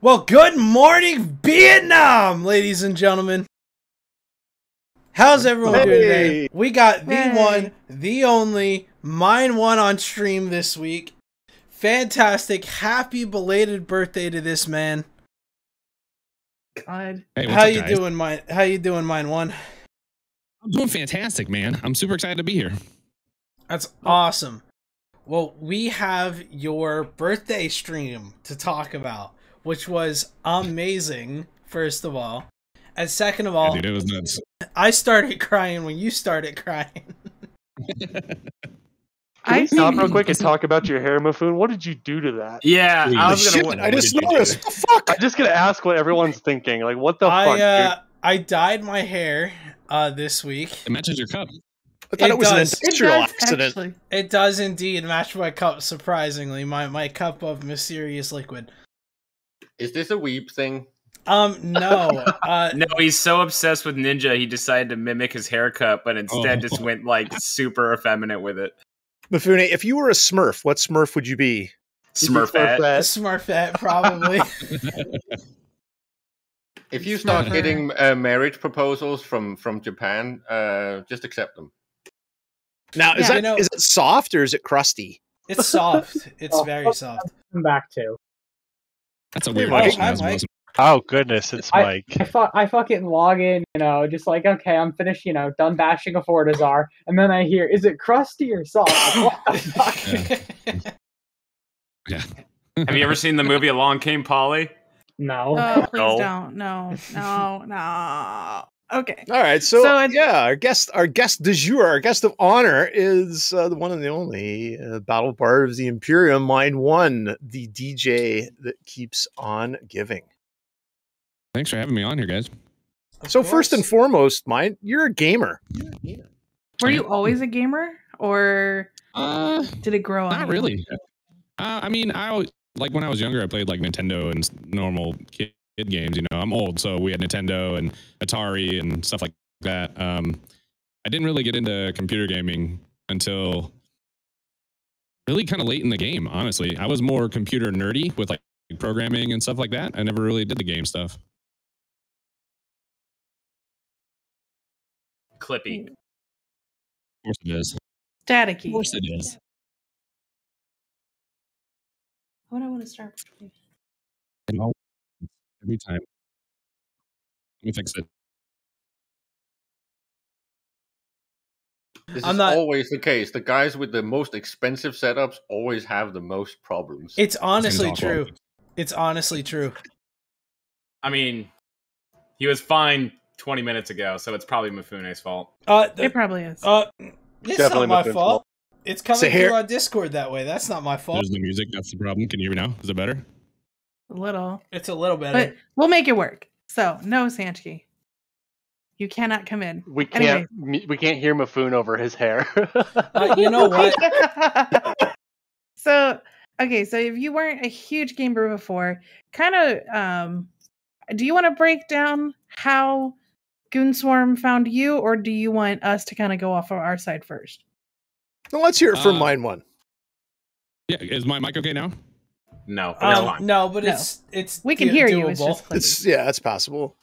Well, good morning, Vietnam, ladies and gentlemen. How's everyone doing today? We got the Hey. one, the only, mine one on stream this week. Fantastic. Happy belated birthday to this man. God. Hey, How up, you guys? doing, mine? How you doing, mine one? I'm doing fantastic, man. I'm super excited to be here. That's awesome. Well, we have your birthday stream to talk about, which was amazing, first of all. And second of all, Dude, it was nuts. I started crying when you started crying. Can we I stop real quick and talk about your hair, Mafoon? What did you do to that? Yeah, Holy I was shit, gonna. I just what did you noticed. What the fuck? I'm just gonna ask what everyone's thinking. Like, what the fuck? I uh. I dyed my hair uh, this week. It matches your cup. I thought It it, was does. an It does, accident. actually. It does indeed match my cup. Surprisingly, my my cup of mysterious liquid. Is this a weep thing? Um, no. Uh, No, he's so obsessed with Ninja, he decided to mimic his haircut, but instead Oh. just went like super effeminate with it. Mifune, if you were a Smurf, what Smurf would you be? Smurfette. Smurfette, probably. If you start getting uh, marriage proposals from from Japan, uh, just accept them. Now, is Yeah, that you know- is it soft or is it crusty? It's soft. It's Oh, very soft. come back to. That's a weird Mike. question. Hi, Mike. Oh goodness, it's I- Mike. I, fu- I fucking log in, you know, just like, okay, I'm finished, you know, done bashing a Fortizar, and then I hear, is it crusty or soft? What the fuck? Yeah. Have you ever seen the movie Along Came Polly? No. Oh, please No. don't. No, no, no. Okay. All right, so, So yeah, our guest, our guest de jour, our guest of honor is uh, the one and the only uh, Battle Bard of the Imperium, Mind One, the DJ that keeps on giving. Thanks for having me on here, guys. Of So first and foremost, Mind, you're a gamer. Were you always a gamer, or Uh, did it grow on? not you? really. Uh, I mean, I always, like when I was younger, I played like Nintendo and normal kid, kid games. You know, I'm old, so we had Nintendo and Atari and stuff like that. Um, I didn't really get into computer gaming until really kind of late in the game. Honestly, I was more computer nerdy with like programming and stuff like that. I never really did the game stuff. Clippy. Of course it is. Staticky. Of course it is. What do I want to start with? And all- Every time. Let me fix it. This I'm is not- always the case. The guys with the most expensive setups always have the most problems. It's honestly It's awful. true. It's honestly true. I mean, he was fine 20 minutes ago, so it's probably Mifune's fault. Uh, the- It probably is. uh, it's Definitely not my Mifune's fault. It's coming So here- through on Discord that way. That's not my fault. There's the music. That's the problem. Can you hear me now? Is it better? A little, It's a little better. but we'll make it work. So, no, Sanchki, you cannot come in. we can't. me- We can't hear Mafun over his hair. Uh, you know what? so okay so if you weren't a huge gamer before kind of um do you want to break down how goonswarm found you or do you want us to kind of go off of our side first Well, let's hear it from Uh, Mind One. Yeah. Is my mic okay now? No, but Um, no, but No. it's it's we can do- hear you it's just It's yeah, it's possible.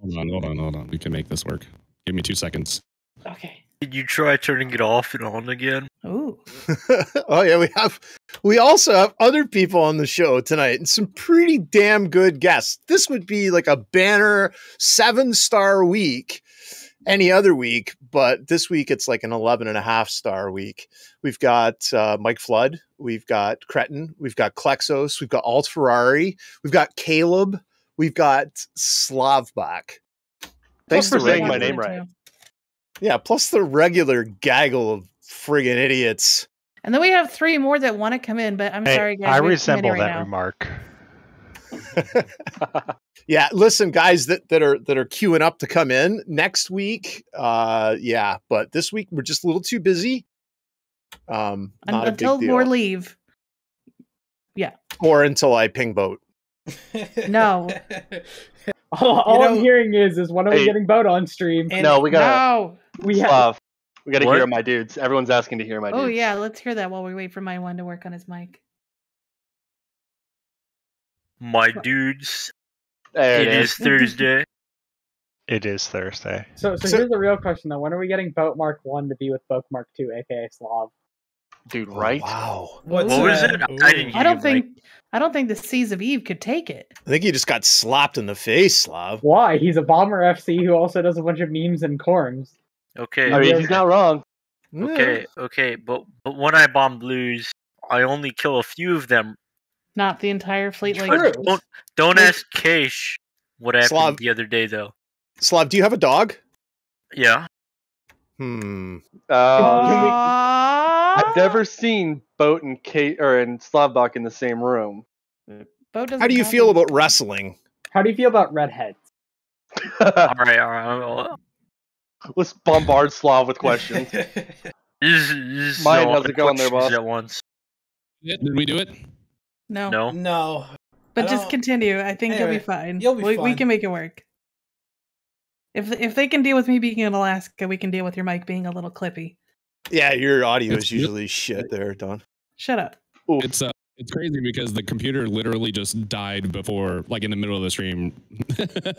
Hold on, hold on, hold on. We can make this work. Give me two seconds. okay Did you try turning it off and on again? Ooh. oh yeah, we have we also have other people on the show tonight and some pretty damn good guests. This would be like a banner seven star week any other week, but this week it's like an 11 and a half star week. We've got uh, Mike Flood, we've got Cretin, we've got Klexos, we've got Alt Ferrari, we've got Caleb, we've got Slavbach. Thanks for the saying my name right. Yeah, plus the regular gaggle of friggin' idiots. and then we have three more that want to come in but i'm Hey, sorry guys I we have too many resemble that now. remark. yeah, listen, guys that, that are that are queuing up to come in next week. Uh yeah, but this week we're just a little too busy. Um Un- not a until big more leave. Yeah. or until I ping boat. No. All, all You I'm hearing is, is when are we Hey. getting boat on stream? No, we gotta. no We have. Slav, we gotta What? hear my dudes. Everyone's asking to hear my dudes. oh yeah let's hear that while we wait for my one to work on his mic My dudes, There it it is is. Thursday. It is Thursday. So, so, So- here's the real question though: When are we getting Boat Mark One to be with Boat Mark Two, aka Slav? Dude, oh, right? Wow. What's What was that? it? I didn't I don't you, think I don't think the Seas of Eve could take it. I think he just got slapped in the face, Slav. Why? He's a bomber FC who also does a bunch of memes and corms. Mike. Okay, I mean, he's not wrong. okay, okay. But but when I bomb blues, I only kill a few of them. Not the entire fleet like But don't don't ask Keish what happened Slav- the other day though. Slav, do you have a dog? Yeah. Hmm. Um, Aww. I've never seen Boat and Kate or and Slavbach in the same room. Bo doesn't How do you feel one. about wrestling? How do you feel about redheads? All right, all right. well, Let's bombard Slav with questions. This, is- this is Mine, a lot how's of it going there, boss? At once. Yeah, Did we do it? No. No. No. But just continue. I think you'll be fine. you'll be we, we can make it work. If if they can deal with me being in Alaska, we can deal with your mic being a little clippy. Yeah, your audio It's is usually shit there, Don. Shut up. Oof. It's uh, it's crazy because the computer literally just died before, like in the middle of the stream,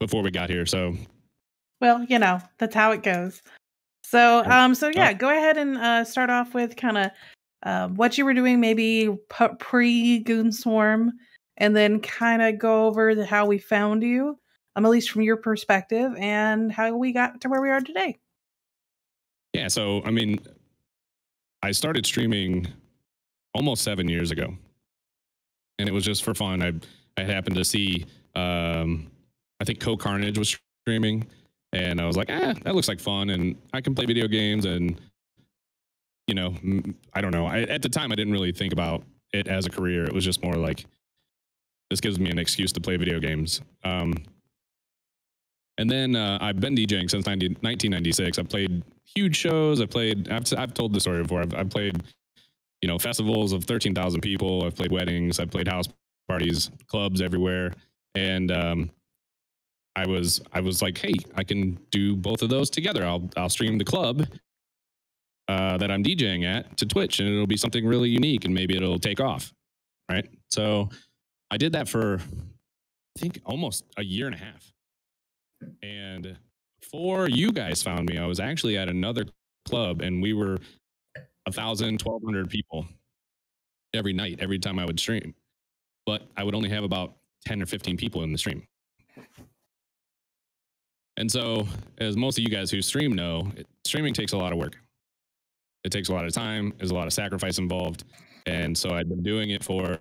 before we got here. So Well, you know, that's how it goes. So, um, so yeah, go ahead and uh, start off with kind of uh, what you were doing, maybe pre Goon Swarm, and then kind of go over the, how we found you, um, at least from your perspective, and how we got to where we are today. yeah, so I mean, I started streaming almost seven years ago, and it was just for fun. I I happened to see, um, I think Cohh Carnage was streaming, and I was like, ah, that looks like fun, and I can play video games, and you know, I don't know. I, at the time, I didn't really think about it as a career. It was just more like, this gives me an excuse to play video games. Um, and then uh, I've been DJing since 90, 1996. I've played huge shows. I've played. I've, I've told the story before. I've, I've played, you know, festivals of 13,000 people. I've played weddings. I've played house parties, clubs everywhere. And um, I was I was like, hey, I can do both of those together. I'll I'll stream the club uh, that I'm DJing at to Twitch, and it'll be something really unique, and maybe it'll take off, right? So I did that for I think almost a year and a half, and before you guys found me, I was actually at another club, and we were a thousand, twelve hundred people every night, every time I would stream, but I would only have about ten or fifteen people in the stream. And so, as most of you guys who stream know, streaming takes a lot of work. It takes a lot of time. There's a lot of sacrifice involved. And so I'd been doing it for,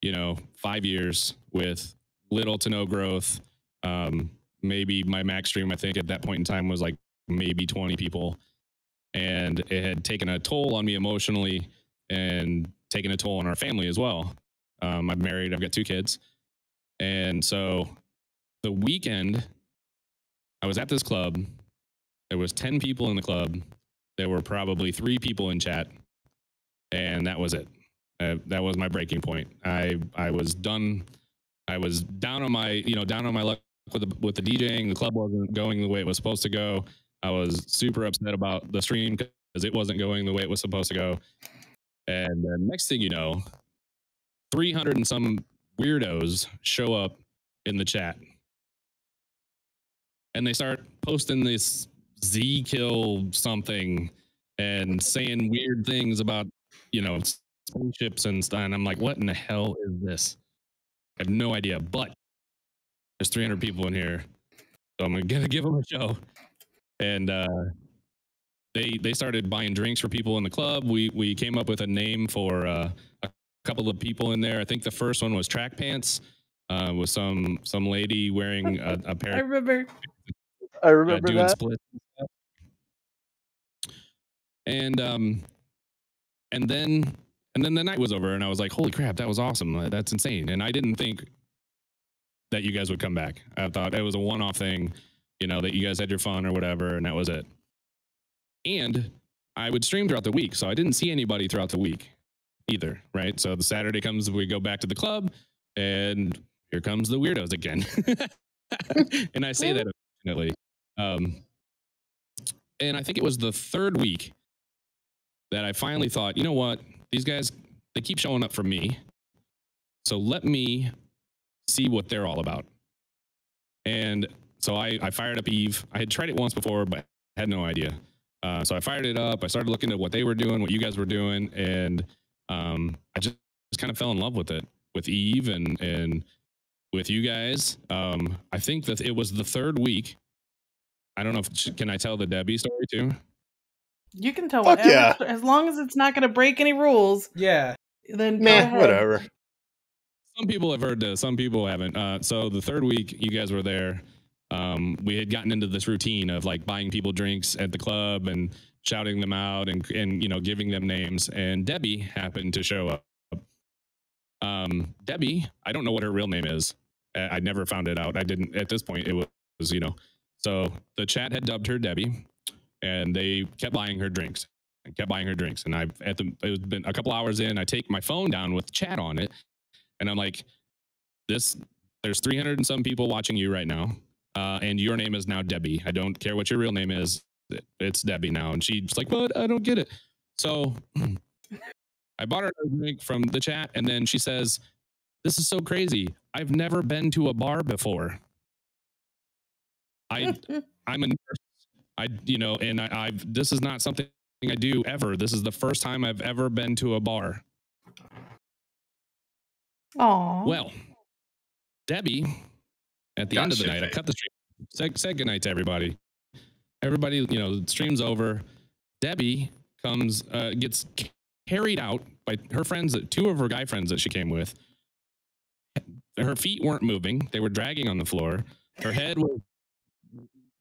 you know, five years with little to no growth. Um, maybe my max stream, I think at that point in time was like maybe 20 people. And it had taken a toll on me emotionally and taken a toll on our family as well. Um, I'm married, I've got two kids. And so the weekend, I was at this club. There was 10 people in the club. There were probably three people in chat. And that was it. Uh, that was my breaking point. I I was done. I was down on my, you know, down on my luck with the, with the DJing. The club wasn't going the way it was supposed to go. I was super upset about the stream because it wasn't going the way it was supposed to go. And then next thing you know, 300 and some weirdos show up in the chat and they start posting this zKill something and saying weird things about, you know, spaceships and stuff. And I'm like, what in the hell is this? I have no idea. But there's 300 people in here, so I'm gonna give them a show. And uh, they they started buying drinks for people in the club. We we came up with a name for uh, a couple of people in there. I think the first one was Track Pants. Uh, with some some lady wearing a, a pair I remember. I uh, remember doing that. splits and. And um, and then and then the night was over, and I was like, "Holy crap, that was awesome! That's insane!" And I didn't think that you guys would come back. I thought it was a one-off thing, you know, that you guys had your fun or whatever, and that was it. And I would stream throughout the week, so I didn't see anybody throughout the week either, right? So the Saturday comes, we go back to the club, and here comes the weirdos again. and I say that affectionately. Um, and I think it was the third week that I finally thought, you know what, these guys, they keep showing up for me. So let me see what they're all about. And so I, I fired up Eve. I had tried it once before, but had no idea. Uh, so I fired it up. I started looking at what they were doing, what you guys were doing, and um, I just, just kind of fell in love with it, with Eve and and with you guys. Um, I think that it was the third week. I don't know if can I tell the Debbie story too. You can tell Fuck whatever, yeah. as long as it's not going to break any rules. Yeah. Then go Meh, ahead. whatever. Some people have heard this, some people haven't. Uh, so the third week you guys were there, um, we had gotten into this routine of like buying people drinks at the club and shouting them out and and you know giving them names. And Debbie happened to show up. Um, Debbie, I don't know what her real name is. I I never found it out. I didn't at this point. It was you know. So the chat had dubbed her Debbie, and they kept buying her drinks and kept buying her drinks. And I've at the it was been a couple hours in. I take my phone down with chat on it, and I'm like, this. There's 300 and some people watching you right now, uh, and your name is now Debbie. I don't care what your real name is. It's Debbie now. And she's like, but I don't get it. So I bought her a drink from the chat, and then she says, "This is so crazy. I've never been to a bar before. I I'm a nurse. I you know, and I, I've this is not something I do ever. This is the first time I've ever been to a bar. Oh. Well, Debbie, at the end of the Gotcha, night, I cut the stream. Said, said goodnight to everybody. Everybody, you know, the stream's over. Debbie comes, uh, gets carried out by her friends, two of her guy friends that she came with. Her feet weren't moving; they were dragging on the floor. Her head was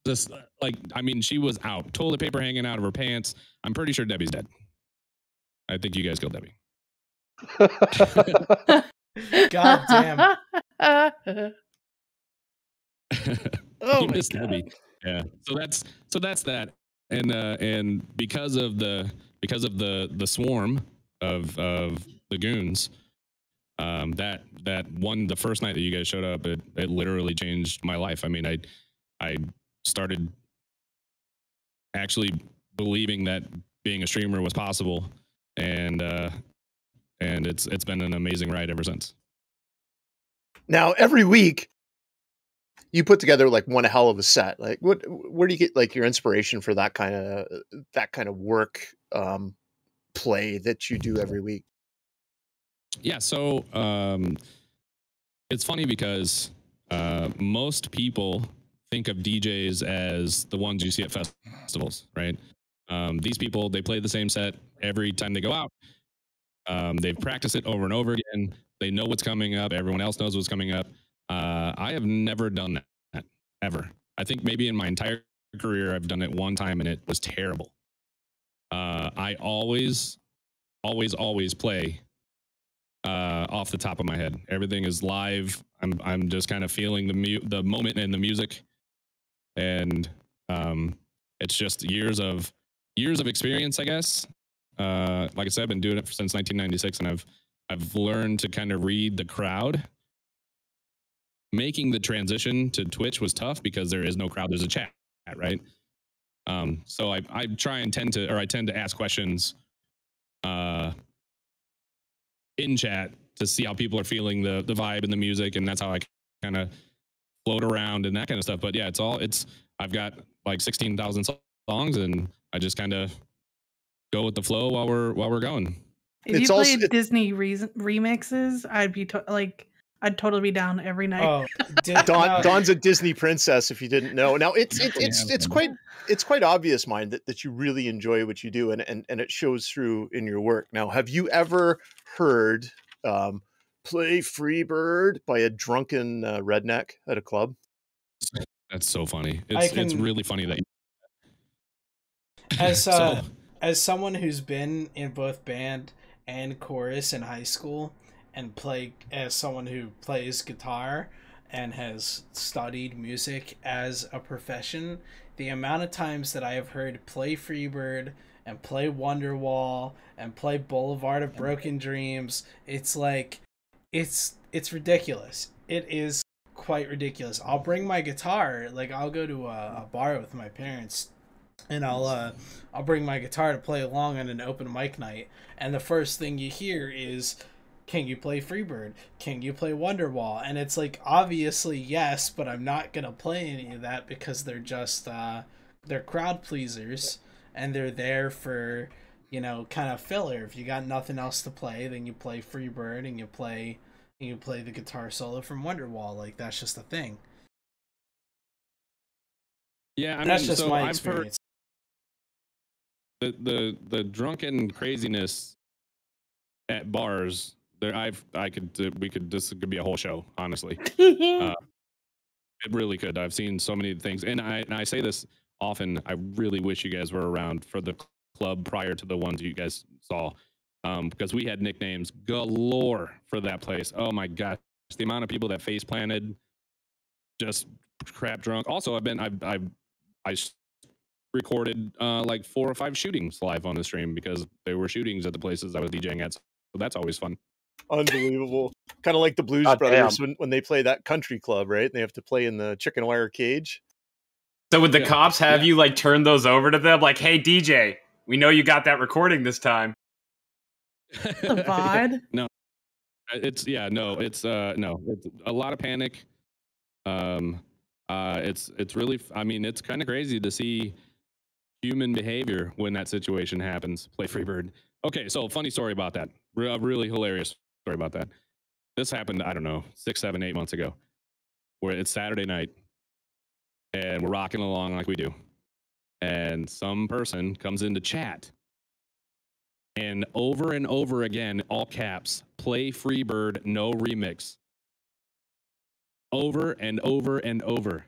just like, I mean, she was out. Toilet paper hanging out of her pants. I'm pretty sure Debbie's dead. I think you guys killed Debbie. God damn. oh you my missed God. Debbie. Yeah. So that's so that's that. And uh and because of the because of the the swarm of of the goons, um that that one the first night that you guys showed up, it it literally changed my life. I mean, I I started actually believing that being a streamer was possible and uh and it's it's been an amazing ride ever since. Now every week you put together like one hell of a set. Like what where do you get like your inspiration for that kind of that kind of work um play that you do every week? Yeah, so um, it's funny because uh, most people think of DJs as the ones you see at festivals, right? Um, these people they play the same set every time they go out. Um, they've practiced it over and over again. They know what's coming up. Everyone else knows what's coming up. Uh, I have never done that ever. I think maybe in my entire career I've done it one time and it was terrible. Uh, I always, always, always play uh, off the top of my head. Everything is live. I'm I'm just kind of feeling the mu- the moment and the music, and um, it's just years of years of experience, I guess. Uh, like I said, I've been doing it since 1996, and I've I've learned to kind of read the crowd. Making the transition to Twitch was tough because there is no crowd. There's a chat, right? Um, so I I try and tend to or I tend to ask questions. Uh, in chat to see how people are feeling the the vibe and the music, and that's how I kind of float around and that kind of stuff. But yeah, it's all it's. I've got like sixteen thousand songs, and I just kind of go with the flow while we're while we're going. If It's you also- played Disney re- remixes, I'd be to- like, I'd totally be down every night. Oh, di- Dawn, Dawn's a Disney princess. If you didn't know, now it's it, it's it's quite it's quite obvious, mind that, that you really enjoy what you do, and, and and it shows through in your work. Now, have you ever heard um, "Play Freebird" by a drunken uh, redneck at a club? That's so funny. I It's it's really funny that. You, as So- uh, as someone who's been in both band and chorus in high school and play as someone who plays guitar and has studied music as a profession the amount of times that i have heard play freebird and play wonderwall and play boulevard of broken dreams it's like it's it's ridiculous it is quite ridiculous i'll bring my guitar like i'll go to a, a bar with my parents and I'll uh, I'll bring my guitar to play along on an open mic night, and the first thing you hear is, "Can you play Freebird? Can you play Wonderwall?" And it's like obviously yes, but I'm not gonna play any of that because they're just uh, they're crowd pleasers, and they're there for you know kind of filler. If you got nothing else to play, then you play Freebird and you play and you play the guitar solo from Wonderwall. Like that's just a thing. Yeah, I that's mean, just so my I've experience. the the the drunken craziness at bars. There, I've I could uh, we could this could be a whole show, honestly. Uh, it really could. I've seen so many things, and I and I say this often. I really wish you guys were around for the club prior to the ones you guys saw, um, because we had nicknames galore for that place. Oh my gosh, the amount of people that face planted, just crap drunk. Also, I've been I've I've I s- recorded uh, like four or five shootings live on the stream because there were shootings at the places I was DJing at. So that's always fun. Unbelievable. kind of like the Blues God Brothers damn. when, when they play that country club, right? And they have to play in the chicken wire cage. So would the Yeah, cops have yeah. you like turn those over to them? Like, hey DJ, we know you got that recording this time. the VOD. no, it's yeah, no, it's uh, no, it's a lot of panic. Um, uh, it's it's really, I mean, it's kind of crazy to see human behavior when that situation happens. Play Freebird. Okay, so funny story about that. Re- a really hilarious story about that. This happened, I don't know, six, seven, eight months ago. Where it's Saturday night, and we're rocking along like we do, and some person comes into chat and over and over again, all caps, play Freebird, no remix. Over and over and over.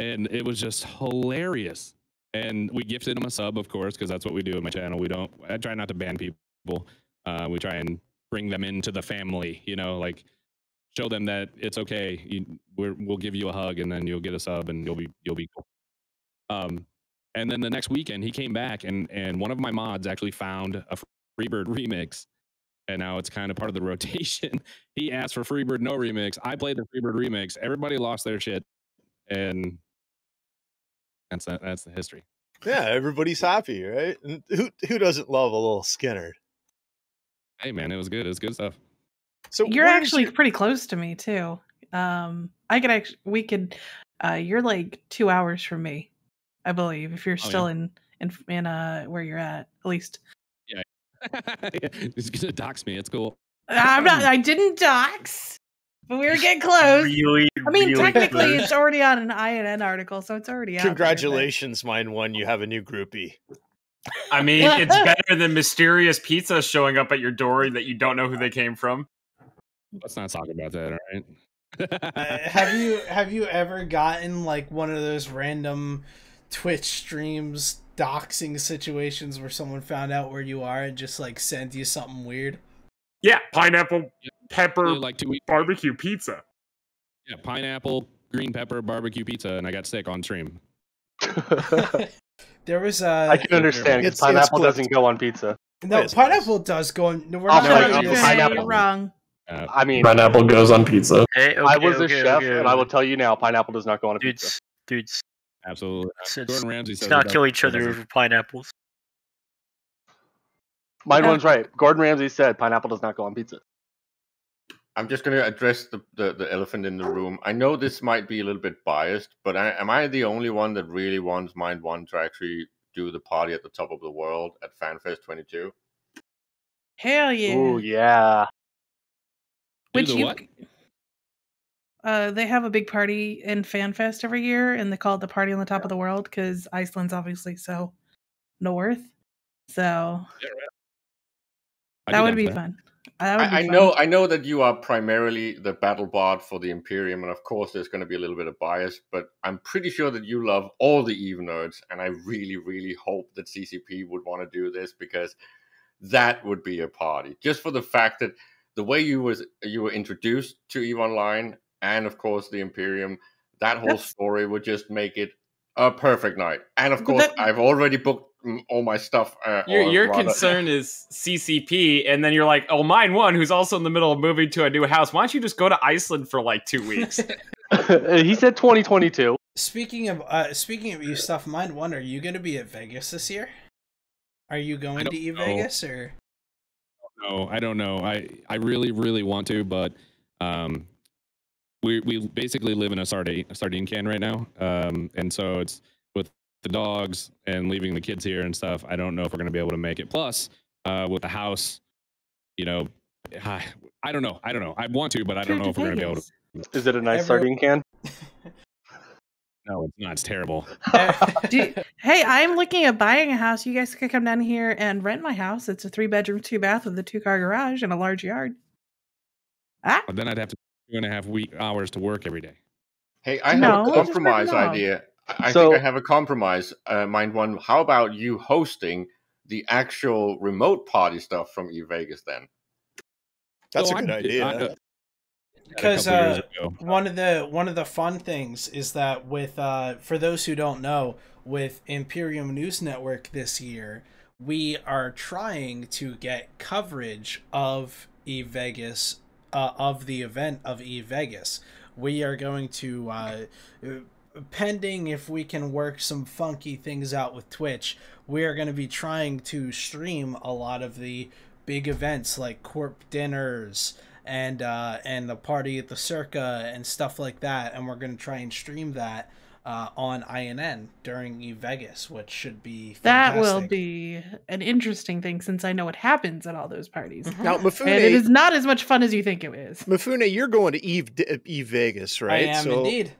And it was just hilarious. And we gifted him a sub, of course, because that's what we do on my channel. We don't, I try not to ban people. Uh, we try and bring them into the family, you know, like show them that it's okay. You, we'll give you a hug and then you'll get a sub and you'll be, you'll be cool. Um, and then the next weekend, he came back, and and one of my mods actually found a Freebird remix, and now it's kind of part of the rotation. he asked for Freebird no remix. I played the Freebird remix. Everybody lost their shit, and that's that. That's the history. Yeah, everybody's happy, right? And who who doesn't love a little Skynyrd? Hey man, it was good. It was good stuff. So You're actually your- pretty close to me too. Um, I could actually, we could. Uh, you're like two hours from me, I believe, if you're Oh, still yeah. in in in uh where you're at. At least Yeah. He's gonna dox me. It's cool. I'm not. I didn't dox, but we were getting close. Really, I mean, really technically, close. it's already on an INN article, so it's already out. there, Congratulations, mine one. You have a new groupie. I mean, it's better than mysterious pizza showing up at your door that you don't know who they came from. Let's not talk about that. All right. Uh, have you have you ever gotten like one of those random Twitch streams doxing situations where someone found out where you are and just like send you something weird? Yeah, pineapple pepper like two weeks. barbecue pizza. Yeah, pineapple, green pepper, barbecue pizza, and I got sick on stream. There was a. I can understand because pineapple clipped. doesn't go on pizza. no Yes, pineapple does go on. No, we're I'll not say- talking I'll about say this. pineapple. You're wrong. Uh, I mean, Pineapple goes on pizza. Hey, okay, I was a okay, chef, okay. and I will tell you now, pineapple does not go on a pizza. dudes, dudes, absolutely. Uh, let's- Gordon Ramsay let's says not kill each other doesn't. over pineapples. Mine one's right. Gordon Ramsay said pineapple does not go on pizza. I'm just going to address the, the, the elephant in the room. I know this might be a little bit biased, but I, am I the only one that really wants Mind One to actually do the party at the top of the world at FanFest 22? Hell yeah. Ooh, yeah. Do Which the you, what? Uh, they have a big party in FanFest every year, and they call it the party on the top of the world because Iceland's obviously so north. So I'd that would be that. fun. That would be I, I fun. know I know that you are primarily the battle bard for the Imperium, and of course there's going to be a little bit of bias, but I'm pretty sure that you love all the Eve nerds, and I really, really hope that CCP would want to do this because that would be a party. Just for the fact that the way you was you were introduced to Eve Online, and of course the Imperium, that whole That's- story would just make it a perfect night. And of But course, that- I've already booked mm, all my stuff. Uh, Your, your rather- concern is CCP, and then you're like, oh, mine one, who's also in the middle of moving to a new house. Why don't you just go to Iceland for like two weeks? he said 2022. Speaking of uh, speaking of you stuff, mind one, are you going to be at Vegas this year? Are you going to E. Vegas or? No, I don't know. I I really really want to, but um, we we basically live in a sardine a sardine can right now. Um, and so it's with the dogs and leaving the kids here and stuff. I don't know if we're gonna be able to make it. Plus, uh, with the house, you know, I, I don't know. I don't know. I want to, but I don't know if we're gonna be able to. Is it a nice Every- sardine can? No, it's not. It's terrible. Do you- hey, I'm looking at buying a house. You guys could come down here and rent my house. It's a three bedroom, two bath with a two car garage and a large yard. Ah, But then I'd have to two and a half week hours to work every day. Hey, I have No, a compromise idea. I I So- think I have a compromise. Uh, mind one. How about you hosting the actual remote party stuff from E Vegas then? That's So a good I did- idea. I- uh, Because uh, one of the one of the fun things is that with uh, for those who don't know, with Imperium News Network this year, we are trying to get coverage of E Vegas, uh, of the event of E Vegas. We are going to, uh, pending if we can work some funky things out with Twitch, we are going to be trying to stream a lot of the big events like corp dinners and uh, and the party at the circa and stuff like that and we're going to try and stream that uh, on INN during E Vegas which should be that will be an interesting thing since I know what happens at all those parties. Now, And it Mifune, is not as much fun as you think it is. Mifune, you're going to Eve Eve Vegas, right? I am so indeed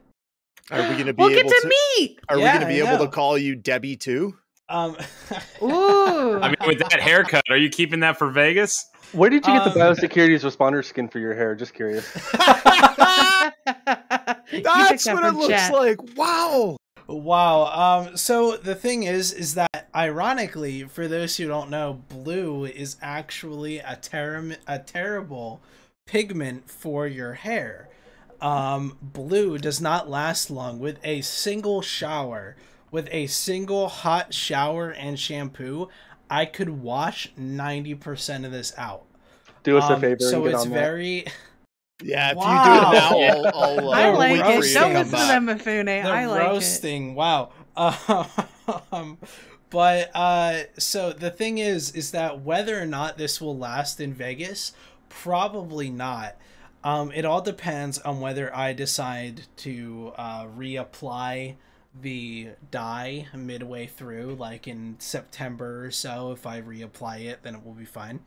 are we going to be We'll get able to meet. Are Yeah, we going to be able to call you Debbie too? um Ooh. I mean, with that haircut, are you keeping that for Vegas? Where did you get the Um, biosecurity's responder skin for your hair? Just curious. That's what it looks like. Wow. Wow. Um. So the thing is, is that ironically, for those who don't know, blue is actually a ter- a terrible pigment for your hair. Um, blue does not last long. With a single shower, with a single hot shower and shampoo, I could wash ninety percent of this out. Do us a Um, favor So and get it's on very. Yeah, if Wow. you do it now, I'll, I'll, uh, I like it. for you roasting to Don't come listen to them, Mifune. the I like it. roasting wow um but uh so the thing is is that whether or not this will last in vegas probably not um it all depends on whether i decide to uh reapply the dye midway through like in september or so if i reapply it then it will be fine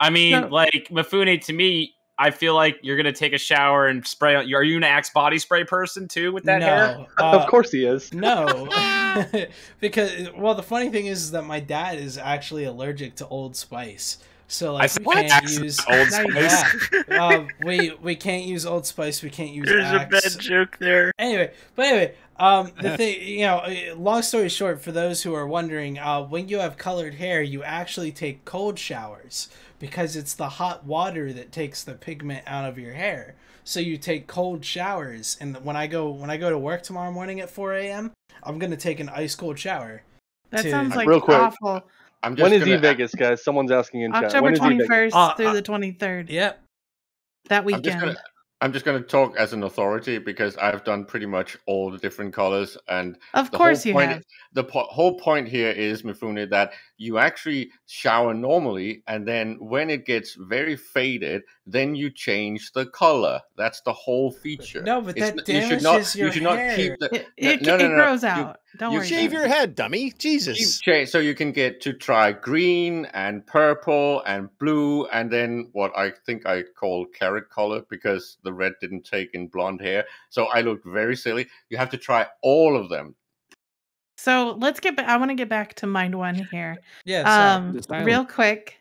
I mean, No. like Mifune, to me, I feel like you're gonna take a shower and spray. Are you an Axe body spray person too with that no hair? uh, of course he is. No, because well, the funny thing is, is that my dad is actually allergic to Old Spice, so like said we can't Axe use Old Spice. Yeah, um, we we can't use Old Spice. We can't use There's a bad joke there. Anyway, but anyway, um, the thing, you know, uh, long story short, for those who are wondering, uh, when you have colored hair, you actually take cold showers because it's the hot water that takes the pigment out of your hair. So you take cold showers, and when I go when I go to work tomorrow morning at four a.m., I'm gonna take an ice cold shower. That to- sounds like Real quick. awful. I'm just When is gonna, E Vegas, guys? Someone's asking in chat. October When is E twenty Vegas? first Uh, through uh, the twenty third. Yep. That I'm just weekend. gonna I'm just gonna talk as an authority because I've done pretty much all the different colors and Of course you point, have. The po- whole point here is, Mifune, that you actually shower normally, and then when it gets very faded, then you change the color. That's the whole feature. No, but It's that n- you should not. damages your you should not hair. keep the. It, no, it, no, no, it no, grows you- out. Don't you worry. Shave your head, dummy. Jesus. cha- so you can get to try green and purple and blue and then what I think I call carrot color because the red didn't take in blonde hair. So I looked very silly. You have to try all of them. So let's get. Ba- I want to get back to mind one here. Yeah. sorry. Um, Just real quick.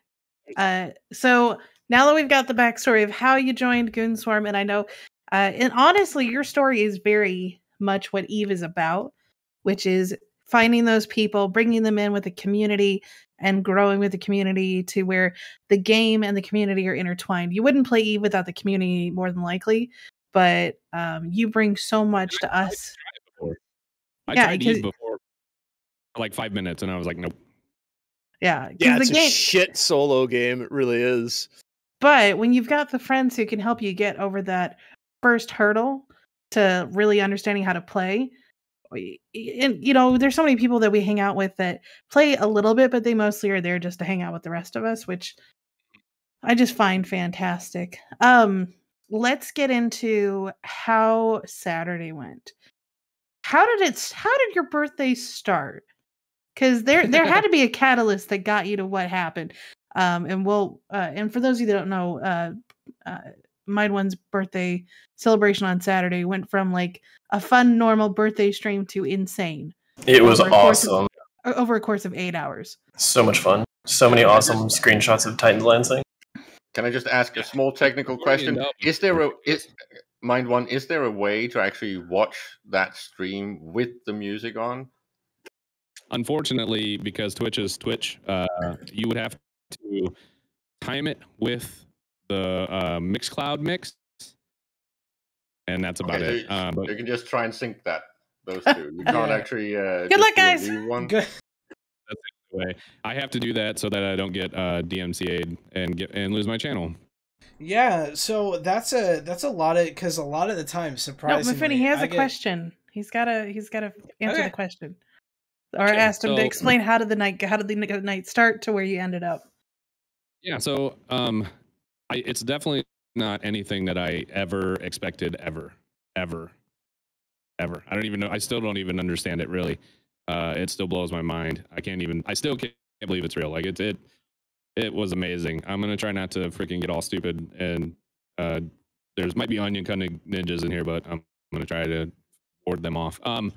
Uh, so now that we've got the backstory of how you joined Goonswarm, and I know, uh, and honestly, your story is very much what Eve is about, which is finding those people, bringing them in with the community, and growing with the community to where the game and the community are intertwined. You wouldn't play Eve without the community, more than likely, but um, you bring so much to us. Before. I Yeah, tried Eve before like five minutes, and I was like, nope. Yeah, 'cause Yeah, the it's a shit solo game. It really is. But when you've got the friends who can help you get over that first hurdle, to really understanding how to play. And you know, there's so many people that we hang out with that play a little bit, but they mostly are there just to hang out with the rest of us, which I just find fantastic. Um, let's get into how Saturday went. How did it? How did your birthday start? Because there there had to be a catalyst that got you to what happened. Um, and we'll uh, and for those of you that don't know, uh, uh, Mind One's birthday celebration on Saturday went from like a fun normal birthday stream to insane. It was over a course of- awesome. over a course of eight hours. So much fun. So many awesome screenshots of Titan Lancing. Can I just ask a small technical question? Is there a is mind one? Is there a way to actually watch that stream with the music on? Unfortunately, because Twitch is Twitch, uh, you would have to time it with the uh, Mixcloud mix, and that's about Okay, it. so Um, but you can just try and sync that those two. You can't actually. Uh, Good luck, just do a guys. One. Good. that's the way. I have to do that so that I don't get uh, DMCA'd and get and lose my channel. Yeah, so that's a that's a lot of because a lot of the time, No, surprisingly, Maffini, he has I a get- question. He's gotta he's gotta answer Okay. the question. Or Okay, asked him to explain how did the night how did the night start to where you ended up. Yeah, so um, I, it's definitely not anything that I ever expected, ever, ever, ever. I don't even know. I still don't even understand it really. Uh, it still blows my mind. I can't even. I still can't believe it's real. Like it's it. It was amazing. I'm gonna try not to freaking get all stupid and uh, there's might be onion cutting ninjas in here, but I'm gonna try to ward them off. Um,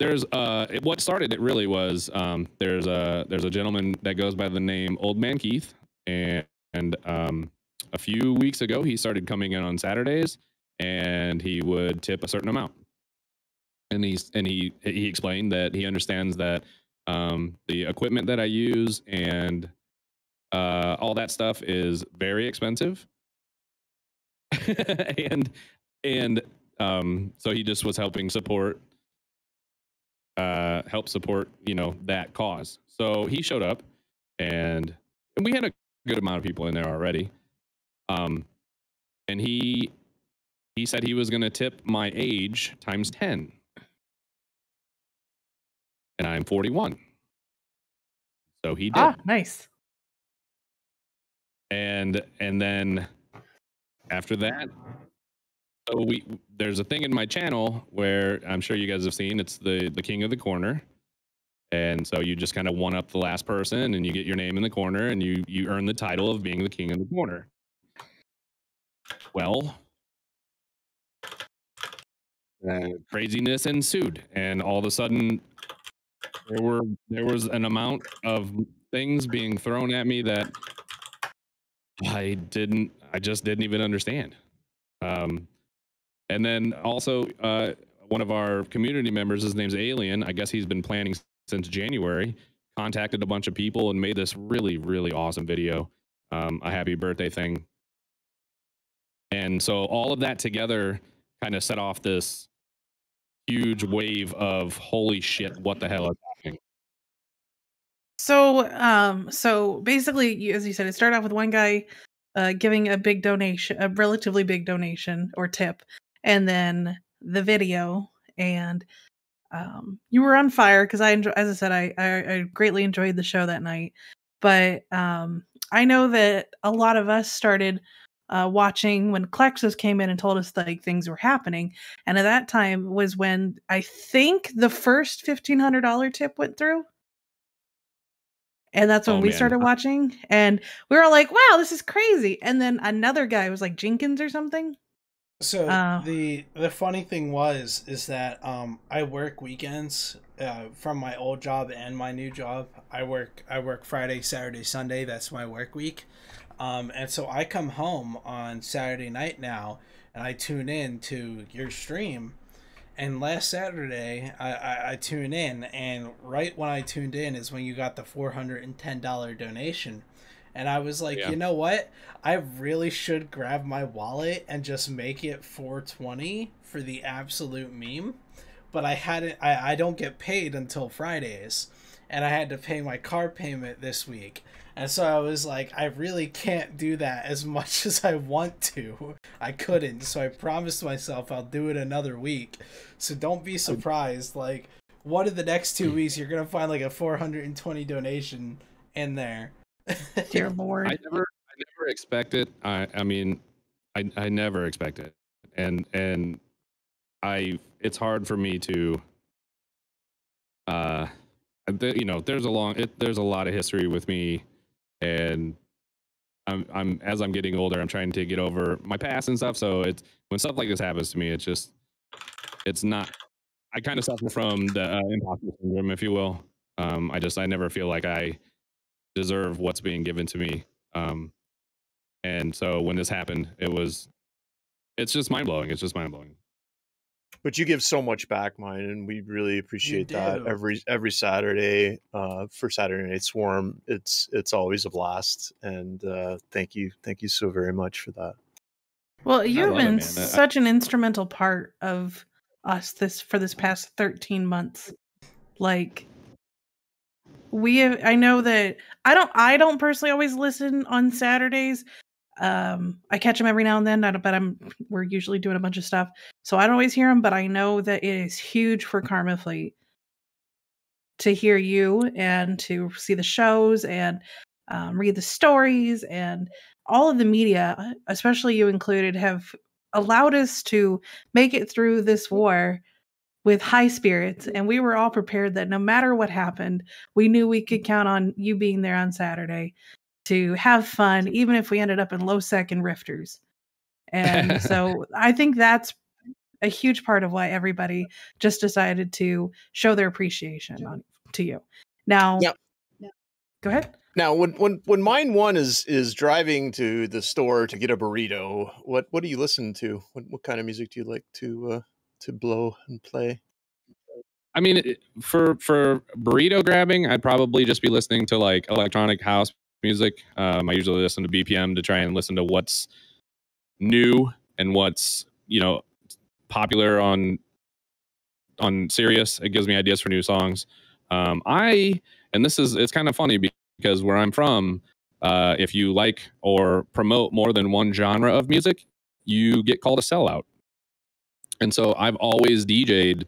there's uh it- what started it really was um there's a there's a gentleman that goes by the name Old Man Keith and and um a few weeks ago he started coming in on Saturdays and he would tip a certain amount. And he's and he he explained that he understands that um the equipment that I use and uh all that stuff is very expensive. and and um so he just was helping support uh, help support you know that cause. So he showed up, and and we had a good amount of people in there already. Um, and he he said he was going to tip my age times ten, and I'm 41. So he did, Ah, nice. and and then after that. So we there's a thing in my channel where I'm sure you guys have seen it's the the king of the corner. And so you just kind of one up the last person and you get your name in the corner and you you earn the title of being the king of the corner. Well, uh, craziness ensued and all of a sudden there were there was an amount of things being thrown at me that I didn't I just didn't even understand. Um and then also, uh, one of our community members, his name's Alien. I guess he's been planning since January. Contacted a bunch of people and made this really, really awesome video, um, a happy birthday thing. And so all of that together kind of set off this huge wave of holy shit, what the hell is happening? So, um, so basically, as you said, it started off with one guy uh, giving a big donation, a relatively big donation or tip, and then the video, and um, you were on fire because I, enjoy, as I said, I, I I greatly enjoyed the show that night. But um, I know that a lot of us started uh, watching when Klexos came in and told us like things were happening, and at that time was when I think the first fifteen hundred dollar tip went through and that's when Oh, we man. started watching and we were all like wow this is crazy and then another guy was like jenkins or something So Oh. the the funny thing was is that um I work weekends uh, from my old job and my new job. I work I work Friday, Saturday, Sunday. That's my work week. Um, and so I come home on Saturday night now, and I tune in to your stream. And last Saturday, I, I, I tune in, and right when I tuned in is when you got the four hundred and ten dollar donation, and I was like, Yeah. you know what? I really should grab my wallet and just make it four twenty for the absolute meme, but I hadn't. I I don't get paid until Fridays, and I had to pay my car payment this week. And so I was like, I really can't do that as much as I want to. I couldn't. So I promised myself I'll do it another week. So don't be surprised. Like, one of the next two hmm. weeks, you're going to find like a 420 donation in there. Dear Lord. I never, I never expect it. I, I mean, I, I never expect it, and and I, it's hard for me to, uh, th- you know, there's a long, it, there's a lot of history with me, and I'm, I'm as I'm getting older, I'm trying to get over my past and stuff. So it's when stuff like this happens to me, it's just, it's not. I kind of suffer from the uh, imposter syndrome, if you will. Um, I just, I never feel like I deserve what's being given to me. Um, and so when this happened, it was, it's just mind blowing. It's just mind blowing. but you give so much back mine and we really appreciate that every every saturday uh for saturday night swarm it's it's always a blast and uh thank you thank you so very much for that Well, you've love it, been such an instrumental part of us this for this past 13 months. Like we have I know that I don't I don't personally always listen on Saturdays. Um I catch them every now and then, but I'm we're usually doing a bunch of stuff. So I don't always hear them, but I know that it is huge for KarmaFleet to hear you and to see the shows and um, read the stories and all of the media, especially you included, have allowed us to make it through this war with high spirits. And we were all prepared that no matter what happened, we knew we could count on you being there on Saturday to have fun, even if we ended up in low sec and rifters. And so I think that's a huge part of why everybody just decided to show their appreciation on, to you. Now, Yep. go ahead. now when when when mine one is is driving to the store to get a burrito what what do you listen to what, what kind of music do you like to uh to blow and play I mean, for for burrito grabbing, I'd probably just be listening to like electronic house music. Um, I usually listen to BPM to try and listen to what's new and what's you know popular on on Sirius. It gives me ideas for new songs. Um, I and this is it's kind of funny because where I'm from, uh, if you like or promote more than one genre of music, you get called a sellout. And so I've always DJ'd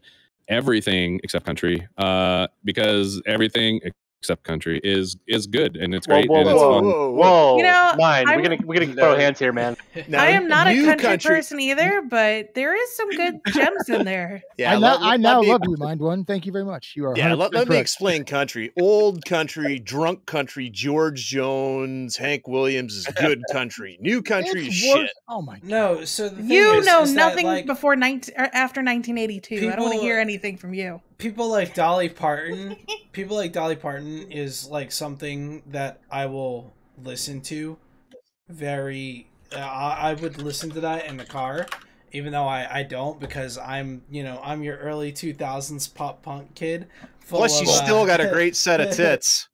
everything except country uh because everything except country is is good and it's great whoa, and it's whoa, fun whoa, whoa! You know, mine. I'm- We're gonna we're gonna throw hands here, man. I am not a country, country- person either, but there is some good gems in there. yeah I, let- now, I let now me- love you, Mind One. Thank you very much. You are Yeah, let, let me explain country. Old country, drunk country, George Jones, Hank Williams is good country. New country is worse- shit. Oh my! No, so the thing You is, know is that, nothing like, before 19, after 1982. I don't want to hear anything from you. People like Dolly Parton, people like Dolly Parton is like something that I will listen to. Very, uh, I I would listen to that in the car, even though I I don't because I'm you know I'm your early two thousands pop punk kid. full Plus, you of, uh, still got a great set of tits.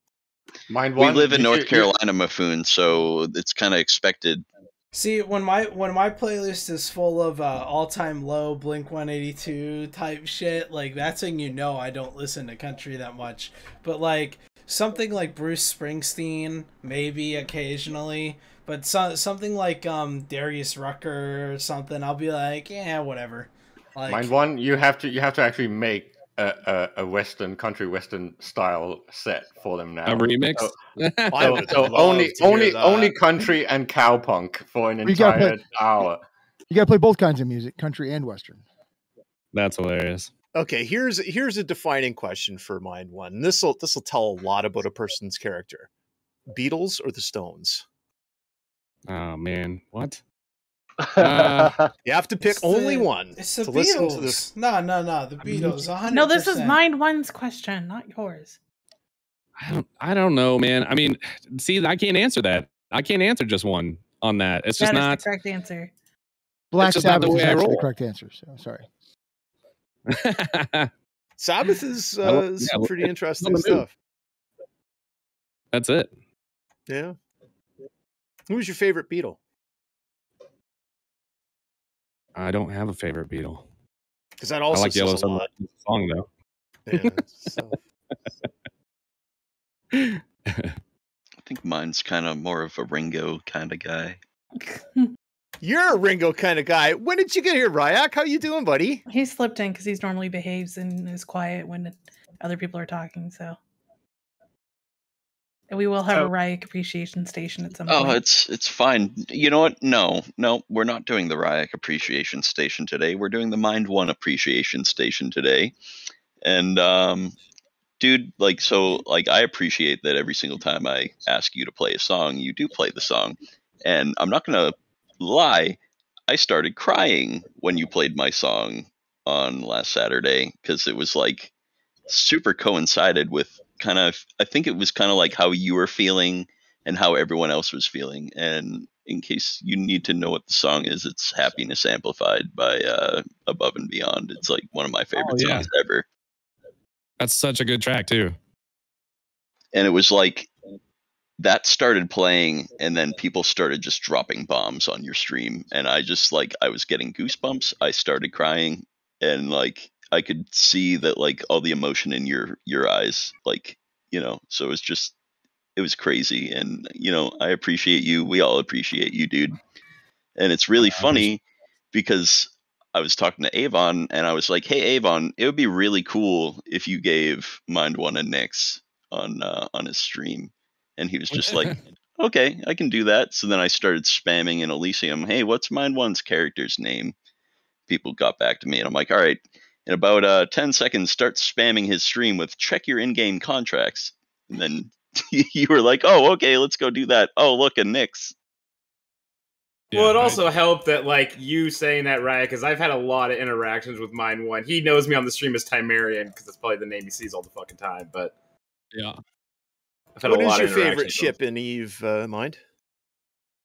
Mind We live in North Carolina, Maffoon, so it's kind of expected. See, when my when my playlist is full of uh, all time low Blink One Eighty Two type shit, like that's when you know I don't listen to country that much. But like something like Bruce Springsteen, maybe occasionally, but so, something like um Darius Rucker or something, I'll be like, yeah, whatever. Like, Mind one, you have to you have to actually make a, a, a western country western style set for them now. a remix So, so- so only only only country and cowpunk for an We gotta entire hour. You got to play both kinds of music, country and western. that's hilarious Okay, here's here's a defining question for Mind One. This will this will tell a lot about a person's character. Beatles or the Stones? oh man what Uh, You have to pick It's only the- one It's the to listen Beatles. to this. No, no, no, the Beatles. 100%. No, this is Mind One's question, not yours. I don't I don't know man I mean see I can't answer that I can't answer just one on that it's just That is not the correct answer. Black just not the Sabbath way is actually the correct answer. So sorry. Sabbath is uh, yeah, some well, pretty interesting on the move. stuff. that's it Yeah. Who's your favorite Beatle? I don't have a favorite Beatle Because that also I also like Yellow a lot. Submarine song though Yeah, so- I think mine's kind of more of a Ringo kind of guy. You're a Ringo kind of guy. When did you get here, Ryak? How you doing, buddy? He slipped in because he's normally behaves and is quiet when other people are talking. So, and we will have Oh. a Ryak appreciation station at some Oh, point. it's it's fine. You know what? No, no, we're not doing the Ryak Appreciation Station today. We're doing the Mind One Appreciation Station today. And um, dude, like, so, like, I appreciate that every single time I ask you to play a song, you do play the song. And I'm not gonna lie, I started crying when you played my song on last Saturday because it was like super coincided with kind of I think it was kind of like how you were feeling and how everyone else was feeling. And in case you need to know what the song is, it's Happiness Amplified by uh, Above and Beyond. It's like one of my favorite Oh, yeah. songs ever. That's such a good track too. And it was like that started playing and then people started just dropping bombs on your stream and I just like I was getting goosebumps. I started crying and like I could see that like all the emotion in your your eyes like, you know, so it was just it was crazy and you know, I appreciate you. We all appreciate you, dude. And it's really funny because I was talking to Avon and I was like, "Hey Avon, it would be really cool if you gave Mind One a Nyx on uh, on his stream." And he was just like, "Okay, I can do that." So then I started spamming in Elysium, "Hey, what's Mind One's character's name?" People got back to me and I'm like, "All right, in about uh, 10 seconds starts spamming his stream with check your in-game contracts." And then you were like, "Oh, okay, let's go do that." Oh, look, a Nyx. well, it also helped that like you saying that right because I've had a lot of interactions with Mind One. He knows me on the stream as Timerian because that's probably the name he sees all the fucking time. But yeah, I've had What a is lot your favorite ship in Eve uh, Mind?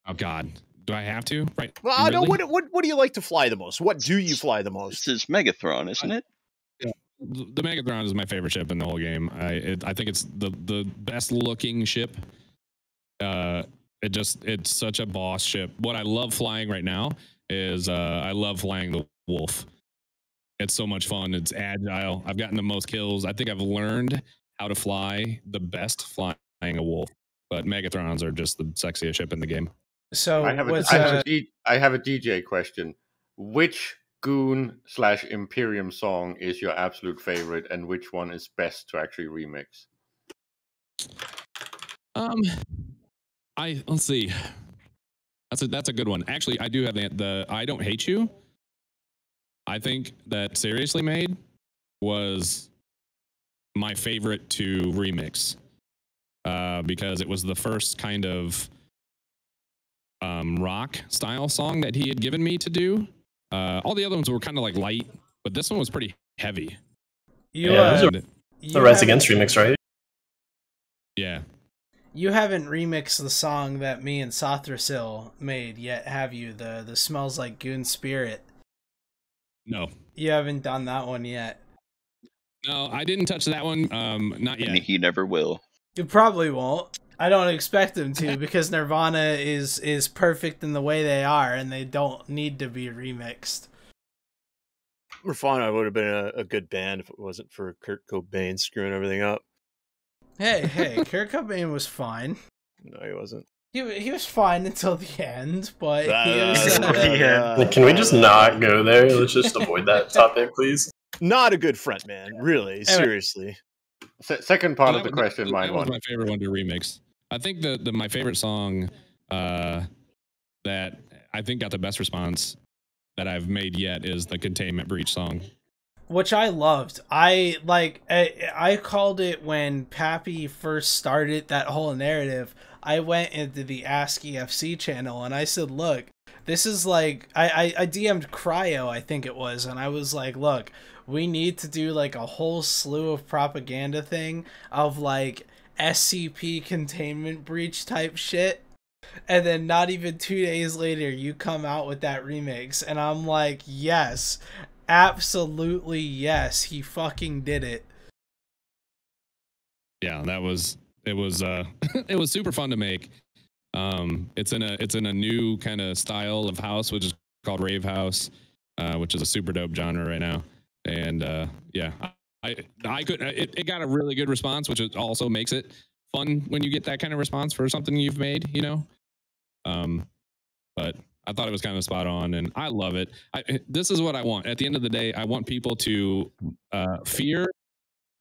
Oh God, do I have to? Right? Well, I know Really? what, what what do you like to fly the most? What do you fly the most? This is Megathron, isn't it? the the Megathron is my favorite ship in the whole game. I it, I think it's the the best looking ship. Uh, it just it's such a boss ship. What I love flying right now is uh, I love flying the Wolf. It's so much fun. It's agile. I've gotten the most kills. I think I've learned how to fly the best flying a Wolf. But Megathrons are just the sexiest ship in the game. So I have, a, what's, I, have uh, a D, I have a DJ question. Which Goon slash Imperium song is your absolute favorite, and which one is best to actually remix? Um, I let's see. That's a that's a good one. Actually, I do have the, the I don't hate you. I think that seriously made was my favorite to remix uh, because it was the first kind of um, rock style song that he had given me to do. Uh, all the other ones were kind of like light, but this one was pretty heavy. You, yeah, uh, those you the Rise haven't- Against remix, right? Yeah. You haven't remixed the song that me and Sathrasil made yet, have you? The the smells like goon spirit. No, You haven't done that one yet. no, I didn't touch that one. Um, not yet. And he never will. You probably won't. I don't expect them to because Nirvana is is perfect in the way they are, and they don't need to be remixed. Nirvana would have been a, a good band if it wasn't for Kurt Cobain screwing everything up. Hey, hey, Kurt Cobain was fine. No, he wasn't. He he was fine until the end, but he Uh, was. Uh, Like, can we just not go there? Let's just avoid that topic, please. Not a good front man, really. Seriously. Se- second part Well, of the that- question, that, Mind that was One. my favorite one to remix. I think the, the my favorite song uh, that I think got the best response that I've made yet is the Containment Breach song. which I loved. I like I, I called it when PAPI first started that whole narrative. I went into the Ask EFC channel and I said, "Look, this is like I, I I DM'd Cryo, I think it was, and I was like, "Look, we need to do like a whole slew of propaganda thing of like SCP containment breach type shit." And then not even 2 days later you come out with that remix and I'm like, "Yes, absolutely yes, he fucking did it." Yeah, that was it was uh it was super fun to make. Um it's in a it's in a new kind of style of house which is called rave house, uh which is a super dope genre right now. And uh yeah, I I could it, it got a really good response which also makes it fun when you get that kind of response for something you've made, you know. Um, but I thought it was kind of spot on, and I love it. I, eh, this is what I want. At the end of the day, I want people to uh, fear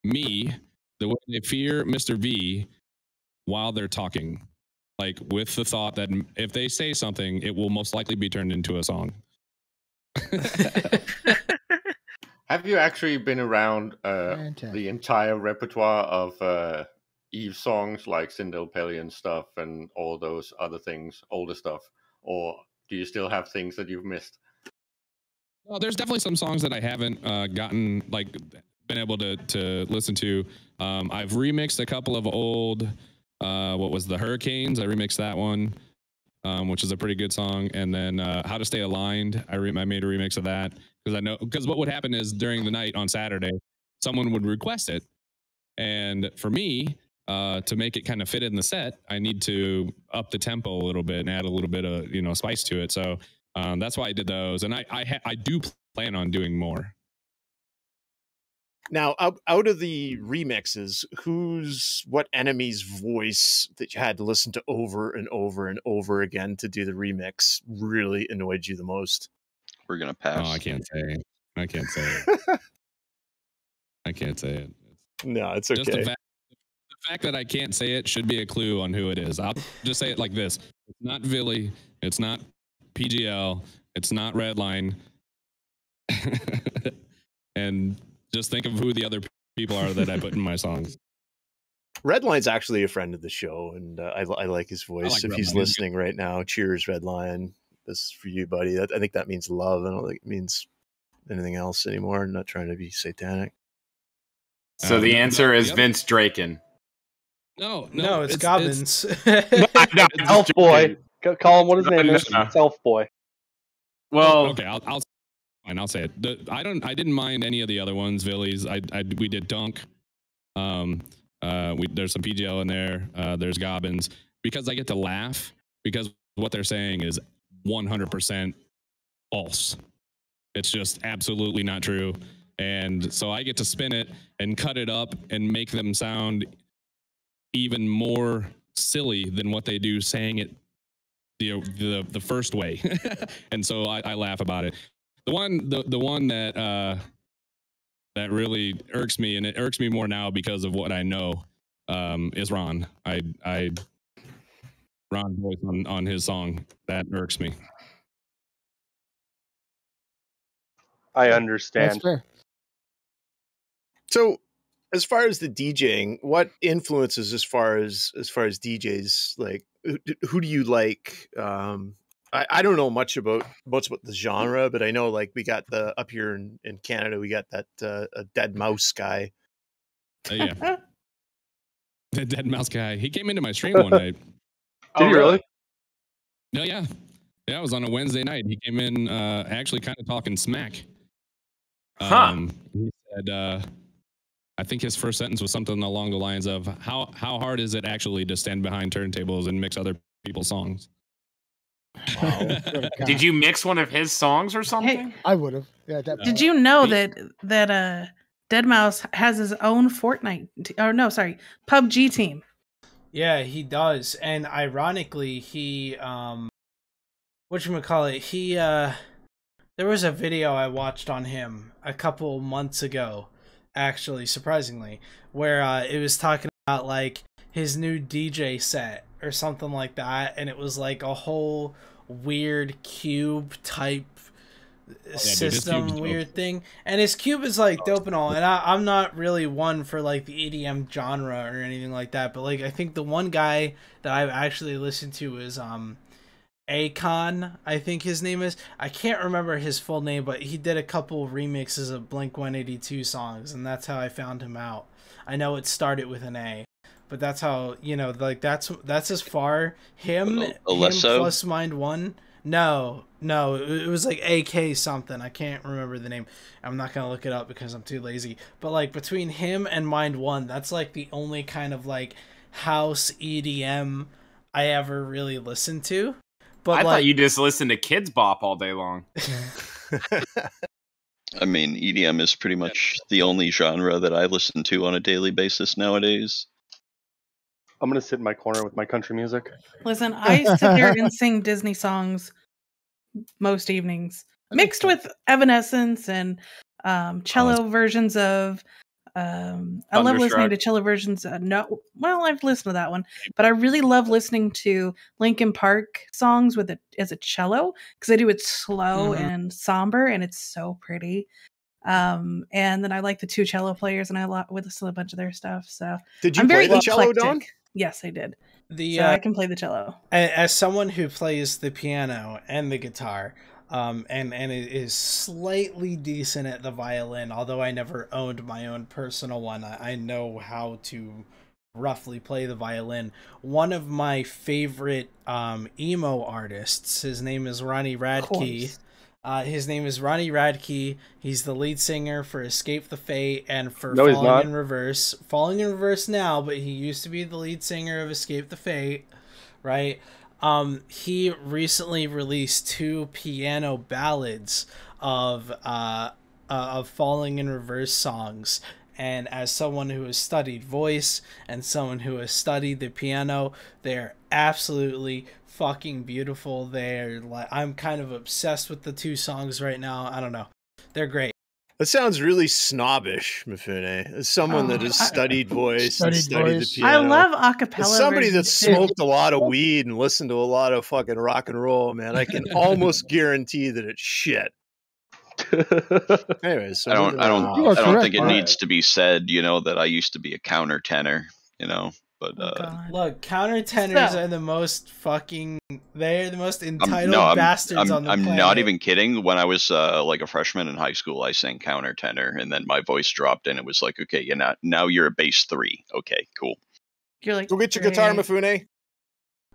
me the way they fear Mr. V while they're talking, like with the thought that if they say something, it will most likely be turned into a song. Have you actually been around uh, the entire repertoire of uh, Eve songs like Sindel Pellion stuff and all those other things, older stuff? Or do you still have things that you've missed? Well, there's definitely some songs that I haven't uh, gotten like been able to to listen to. Um, I've remixed a couple of old. Uh, what was the Hurricanes? I remixed that one, um, which is a pretty good song. And then uh, How to Stay Aligned. I, re- I made a remix of that because I know because what would happen is during the night on Saturday, someone would request it, and for me. Uh, to make it kind of fit in the set, I need to up the tempo a little bit and add a little bit of you know spice to it. So um, that's why I did those, and I I, ha- I do plan on doing more. Now, out, out of the remixes, who's what enemy's voice that you had to listen to over and over and over again to do the remix really annoyed you the most? We're gonna pass. Oh, I can't say. I can't say it. I can't say it. No, it's Just the okay. fact, the fact that I can't say it should be a clue on who it is. I'll just say it like this: It's not Villy. It's not PGL. It's not Redline. and just think of who the other people are that I put in my songs. Redline's actually a friend of the show, and uh, I, I like his voice. like if he's Redline, he's listening right now, cheers, Redline. This is for you, buddy. That, I think that means love. I don't think it means anything else anymore. I'm not trying to be satanic. So Um, the answer is yep. Vince Draken. No, no, No, it's, Gobbins. No, Elf boy. Call him what his No, name no, is. no. Elf boy. Well, okay, I'll, I'll fine. I'll say it. The, I don't. I didn't mind any of the other ones. Villies. I, I we did Dunk. Um. Uh. We there's some PGL in there. Uh. There's Gobbins because I get to laugh because what they're saying is 100% false. It's just absolutely not true. And so I get to spin it and cut it up and make them sound even more silly than what they do saying it the the, the first way. and so I, I laugh about it. The one the, the one that uh that really irks me and it irks me more now because of what I know um is Ron. I I Ron's voice on, on his song that irks me. I That's understand. fair. So, as far as the DJing, what influences as far as as far as DJs like who, who do you like? Um, I, I don't know much about much about the genre, but I know like we got the up here in, in Canada, we got that uh, a dead mouse guy. Uh, yeah. the Deadmau5 guy. He came into my stream one night. Did you really? No, yeah. Yeah, it was on a Wednesday night. He came in uh actually kind of talking smack. Huh. Um he said uh I think his first sentence was something along the lines of how how hard is it actually to stand behind turntables and mix other people's songs? Did you mix one of his songs or something? Hey, I would have. Yeah, at did you know that that uh Deadmau5 has his own Fortnite t- or no, sorry, PUBG team. Yeah, he does. And ironically, he um whatchamacallit, he uh there was a video I watched on him a couple months ago, actually, surprisingly, where uh it was talking about like his new DJ set or something like that, and it was like a whole weird cube type his system cube's dope. weird thing. And his cube is like dope and all and I, i'm not really one for like the edm genre or anything like that but like i think the one guy that i've actually listened to is um akon i think his name is. I can't remember his full name but he did a couple remixes of blink 182 songs and that's how i found him out. I know it started with an a but that's how you know like that's that's as far him, oh, him oh, plus mind one. No no it it was like ak something. I can't remember the name. I'm not gonna look it up because i'm too lazy. But like between him and mind one that's like the only kind of like house edm i ever really listened to. But I like thought you just listened to Kidz Bop all day long. I mean, EDM is pretty much the only genre that I listen to on a daily basis nowadays. I'm gonna sit in my corner with my country music. Listen, I sit there and sing Disney songs most evenings, mixed with Evanescence and um, cello versions of. Um, I love listening to cello versions. Of, no, well, I've listened to that one, but I really love listening to Linkin Park songs with it as a cello because they do it slow Mhm. and somber, and it's so pretty. Um, and then I like the two cello players, and I lo- with a bunch of their stuff. So Did you I'm very play the cello, Don? Yes, I did. The so uh, I can play the cello. as someone who plays the piano and the guitar um and and it is slightly decent at the violin although i never owned my own personal one i, I know how to roughly play the violin one of my favorite um emo artists his name is ronnie radke. Uh, his name is Ronnie Radke. He's the lead singer for Escape the Fate and for No, Falling in Reverse. Falling in Reverse now, but he used to be the lead singer of Escape the Fate, right? Um, he recently released two piano ballads of uh, uh, of Falling in Reverse songs. And as someone who has studied voice and someone who has studied the piano, they're absolutely fucking beautiful. They're like I'm kind of obsessed with the two songs right now. I don't know. They're great. That sounds really snobbish, Mifune. As someone that Oh, has I- studied voice Studied and studied voice. the piano. I love acapella. As somebody that smoked a lot of weed and listened to a lot of fucking rock and roll, man, I can almost guarantee that it's shit. Anyways, so I don't. I don't. on. You are I don't think it correct. needs to be said. You know that I used to be a counter tenor. You know, but Oh, uh, God. Look, countertenors So- are the most fucking. They're the most I'm, entitled no, I'm, bastards I'm, on the I'm planet. not even kidding. When I was uh, like a freshman in high school, I sang counter tenor, and then my voice dropped, and it was like, okay, you know, now you're a bass three. Okay, cool. You're like, Go get your guitar, "Great." Mifune.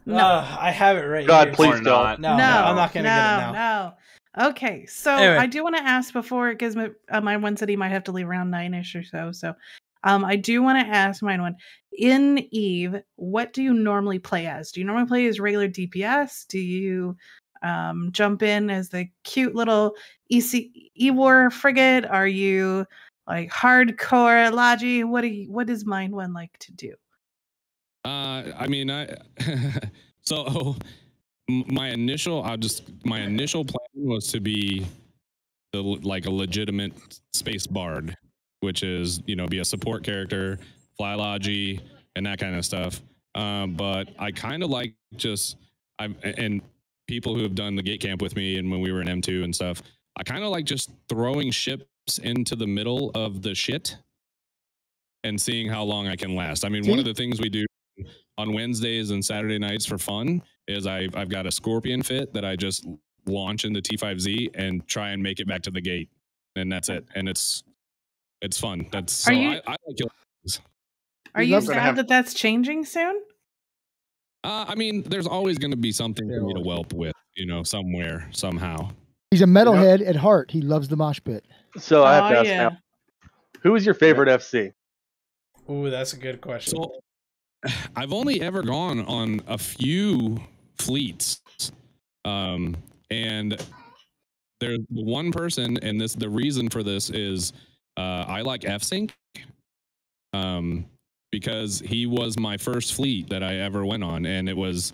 No. Uh, I have it right God, here. please Or don't. not. No, no, I'm not gonna no, get it now. No. Okay, so Anyway. I do want to ask before because my uh, my one city might have to leave around nine ish or so. So, um, I do want to ask mine one in Eve. What do you normally play as? Do you normally play as regular DPS? Do you um jump in as the cute little EC Ewar frigate? Are you like hardcore Logi? What do you, what does mine one like to do? Uh, I mean, I so m- my initial, I just my initial plan was to be the like a legitimate space bard, which is you know be a support character, fly logi, and that kind of stuff. Um, but I kind of like just I and people who have done the gate camp with me and when we were in M2 and stuff, I kind of like just throwing ships into the middle of the shit and seeing how long I can last. I mean, one of the things we do on Wednesdays and Saturday nights for fun is I've, I've got a scorpion fit that I just launch into T5Z and try and make it back to the gate. And that's it. And it's it's fun. That's Are so you- I, I like killing. Are you sad to have- that that's changing soon? Uh, I mean, there's always going to be something for me to whelp with, you know, somewhere, somehow. He's a metalhead at heart. He loves the mosh pit. So I have Oh, to ask yeah. now, who is your favorite FC? Ooh, that's a good question. So I've only ever gone on a few fleets. Um, and there's one person, and this the reason for this is uh, I like F-Sync. Um, because he was my first fleet that I ever went on, and it was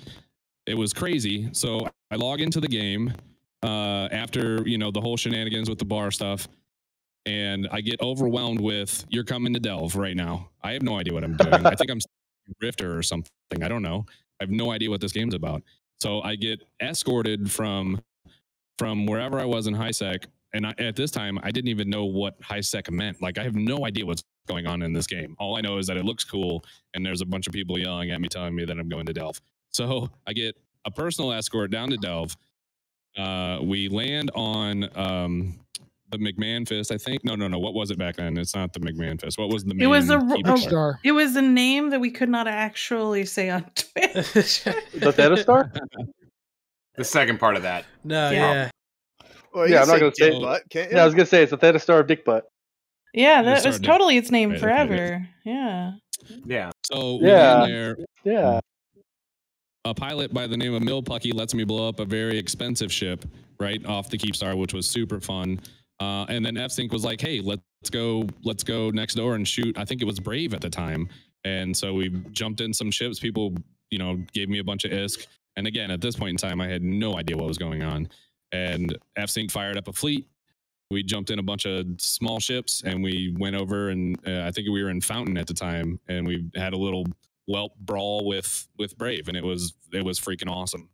it was crazy. So I log into the game uh, after you know the whole shenanigans with the bar stuff, and I get overwhelmed with "You're coming to Delve right now." I have no idea what I'm doing. I think I'm Rifter or something. I don't know. I have no idea what this game's about. So I get escorted from from wherever I was in high sec, and I, at this time I didn't even know what high sec meant. Like I have no idea what's going on in this game. All I know is that it looks cool, and there's a bunch of people yelling at me, telling me that I'm going to Delve. So I get a personal escort down to Delve. Uh, we land on um, the McMahon Fist, I think. No, no, no. What was it back then? It's not the McMahon Fist. What was the main It was a, a- oh, Star. it was a name that we could not actually say on Twitch. The Theta Star? The second part of that. no, Yeah. yeah. Well, Yeah, I'm not gonna say dick butt, can't you? Yeah, I was gonna say it's a Theta Star of Dick Butt. yeah, that was totally its name Right, okay, yeah. forever. Yeah. Yeah. So Yeah. there. Yeah. a pilot by the name of Milpucky lets me blow up a very expensive ship right off the Keepstar, which was super fun. Uh, and then F-Sync was like, "Hey, let's go, let's go next door and shoot." I think it was Brave at the time, And so we jumped in some ships. People, you know, gave me a bunch of ISK. And again, at this point in time, I had no idea what was going on. And F Sync fired up a fleet. We jumped in a bunch of small ships and we went over and uh, I think we were in Fountain at the time and we had a little whelp brawl with with Brave and it was it was freaking awesome.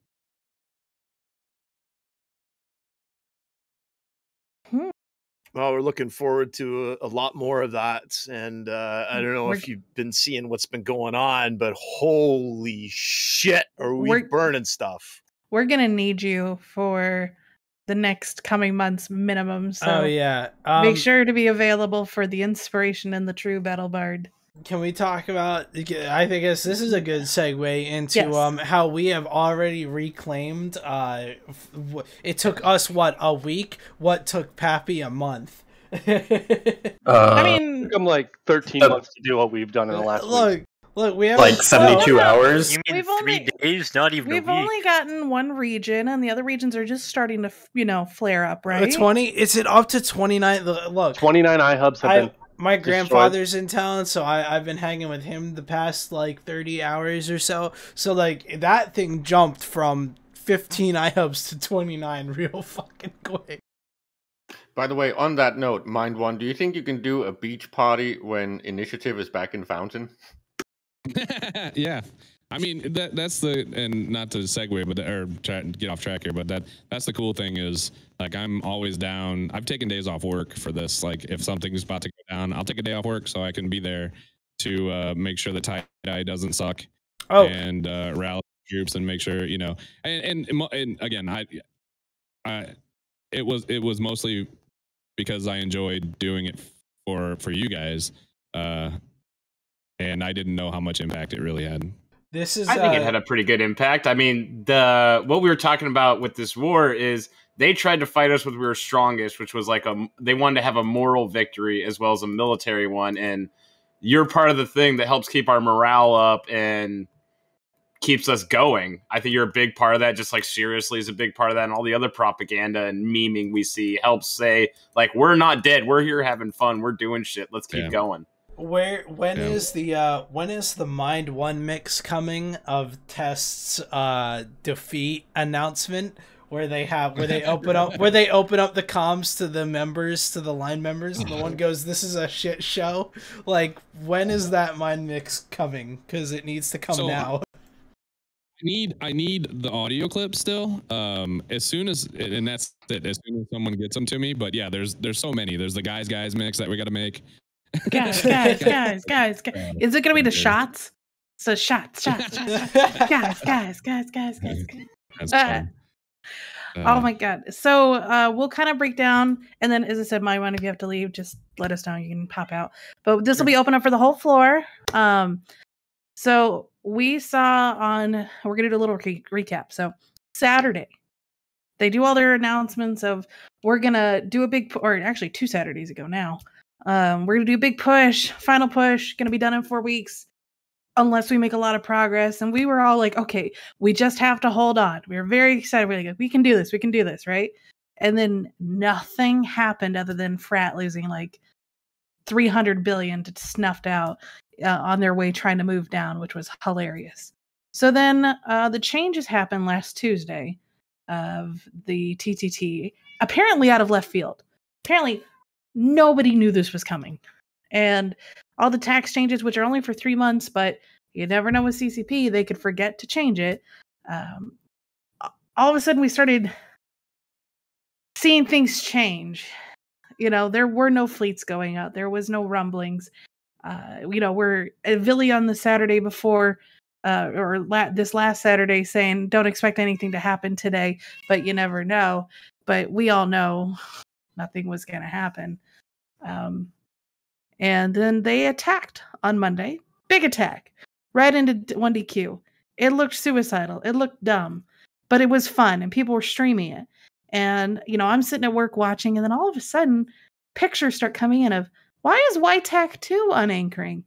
Well, we're looking forward to a, a lot more of that. And uh, I don't know We're- if you've been seeing what's been going on, but holy shit, are we We're- burning stuff? We're gonna need you for the next coming months minimum. So oh yeah. make Um, sure to be available for the inspiration and the true battle bard. Can we talk about? I think this this is a good segue into Yes. um how we have already reclaimed. Uh, f- w- it took us what a week. What took PAPI a month. Uh, I mean, took them like 13 months to do what we've done in the last week. look, look, we have Like 72 hours? You mean We've three only- days? Not even a We've week. only gotten one region, and the other regions are just starting to, f- you know, flare up, right? Twenty. Is it up to twenty nine? Look, 29 iHubs have I, been. My destroyed. grandfather's in town, so I, I've been hanging with him the past like thirty hours or so. So like that thing jumped from fifteen iHubs to twenty nine real fucking quick. By the way, on that note, Mind One, do you think you can do a beach party when Initiative is back in Fountain? yeah. I mean that that's the and not to segue, but the, or try, get off track here, but that that's the cool thing is like I'm always down. I've taken days off work for this. Like if something's about to go down, I'll take a day off work so I can be there to uh, make sure the tie dye doesn't suck. Oh. and uh, rally troops and make sure you know. And and, and and again, I, I it was it was mostly because I enjoyed doing it for for you guys. Uh, and I didn't know how much impact it really had. This is. I think it uh, had a pretty good impact. I mean, the what we were talking about with this war is they tried to fight us with we were strongest, which was like a they wanted to have a moral victory as well as a military one, and you're part of the thing that helps keep our morale up and keeps us going. I think you're a big part of that. Just like seriously is a big part of that, and all the other propaganda and memeing we see helps say like we're not dead, we're here having fun, we're doing shit. Let's keep Yeah. going. Where when Yeah. is the uh when is the Mind One mix coming of Test's uh defeat announcement where they have where they open up where they open up the comms to the members to the line members and the one goes this is a shit show like when is that mind mix coming because it needs to come So, now I need I need the audio clip still. Um, as soon as and that's it. As soon as someone gets them to me. But yeah, there's there's so many. There's the guys guys mix that we got to make. guys, guys, guys, guys, guys. Is it gonna be the shots? So shots, shots, shots, shots. guys, guys, guys, guys, guys. guys. That's Uh, fun. Oh Uh, my god. So uh we'll kind of break down and then as I said, my one if you have to leave, just let us know. You can pop out. But this will be open up for the whole floor. Um so we saw on we're gonna do a little re- recap. So Saturday, they do all their announcements of we're gonna do a big or actually two Saturdays ago now. Um, we're gonna do a big push, final push, gonna be done in four weeks, unless we make a lot of progress. And we were all like, okay, we just have to hold on. We were very excited. We are like, we can do this, we can do this, right? And then nothing happened other than Frat losing like 300 billion to snuffed out uh, on their way trying to move down, which was hilarious. So then uh, the changes happened last Tuesday of the TTT, apparently out of left field. Apparently, nobody knew this was coming. And all the tax changes, which are only for three months, but you never know with CCP, they could forget to change it. Um, all of a sudden, we started seeing things change. You know, there were no fleets going out, there was no rumblings. Uh, you know, we're at Villy on the Saturday before, uh, or la- this last Saturday saying, don't expect anything to happen today, but you never know. But we all know nothing was going to happen. Um, and then they attacked on Monday. Big attack right into d- 1DQ. It looked suicidal. It looked dumb, but it was fun and people were streaming it. And, you know, I'm sitting at work watching, and then all of a sudden, pictures start coming in of why is YTAC 2 unanchoring?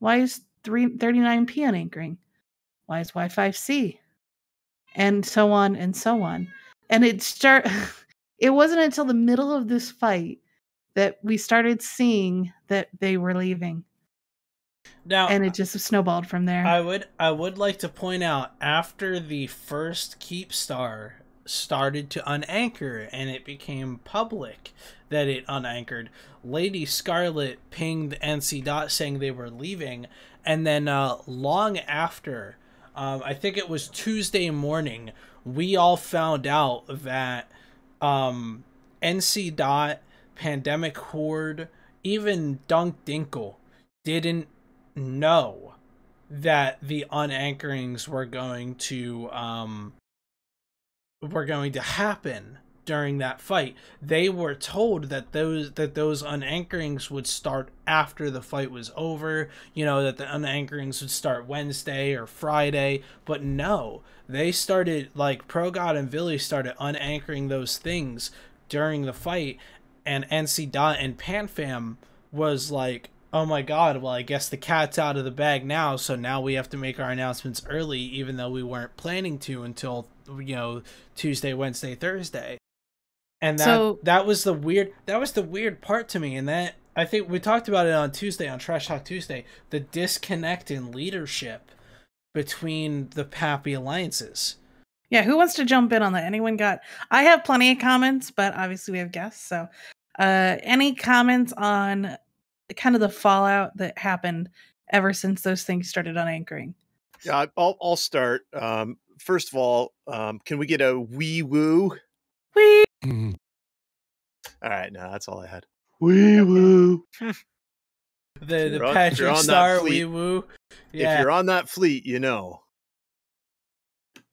Why is 3, 39p unanchoring? Why is Y5C? And so on and so on. And it start it wasn't until the middle of this fight that we started seeing that they were leaving. Now, and it just snowballed from there. I would I would like to point out after the first Keep Star started to unanchor and it became public that it unanchored, Lady Scarlet pinged NC Dot saying they were leaving, and then uh, long after, um, I think it was Tuesday morning, we all found out that um, NC Dot, Pandemic Horde, even Dunk Dinkle didn't know that the unanchorings were going to um were going to happen during that fight. They were told that those that those unanchorings would start after the fight was over, you know, that the unanchorings would start Wednesday or Friday, but no. They started like Pro God and Billy started unanchoring those things during the fight and NC Dot and PanFam was like oh my god, well, I guess the cat's out of the bag now, so now we have to make our announcements early, even though we weren't planning to until, you know, Tuesday, Wednesday, Thursday. And that So- that was the weird that was the weird part to me, and that I think we talked about it on Tuesday on Trash Talk Tuesday, the disconnect in leadership between the PAPI alliances. Yeah, who wants to jump in on that? Anyone got? I have plenty of comments, but obviously we have guests. So, uh, any comments on kind of the fallout that happened ever since those things started unanchoring? Yeah, I- I'll I'll start. Um, first of all, um, can we get a wee woo? Wee. All right, no, that's all I had. Wee woo. The the You're on- Patrick on Star wee woo. If you're on that fleet, you know.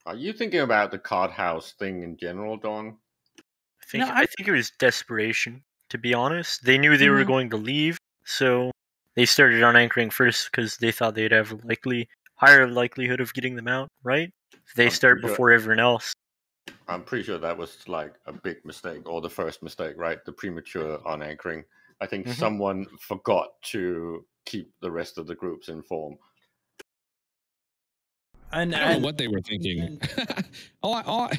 Are you thinking about the card house thing in general, Don? I think No, I think it was desperation. To be honest, they knew they were Mhm. going to leave, so they started unanchoring first because they thought they'd have a likely higher likelihood of getting them out. Right? They I'm start pretty sure- before everyone else. I'm pretty sure that was like a big mistake, or the first mistake, right? The premature unanchoring. I think Mhm. someone forgot to keep the rest of the groups informed. And, I don't and know what they were thinking. all I, all I,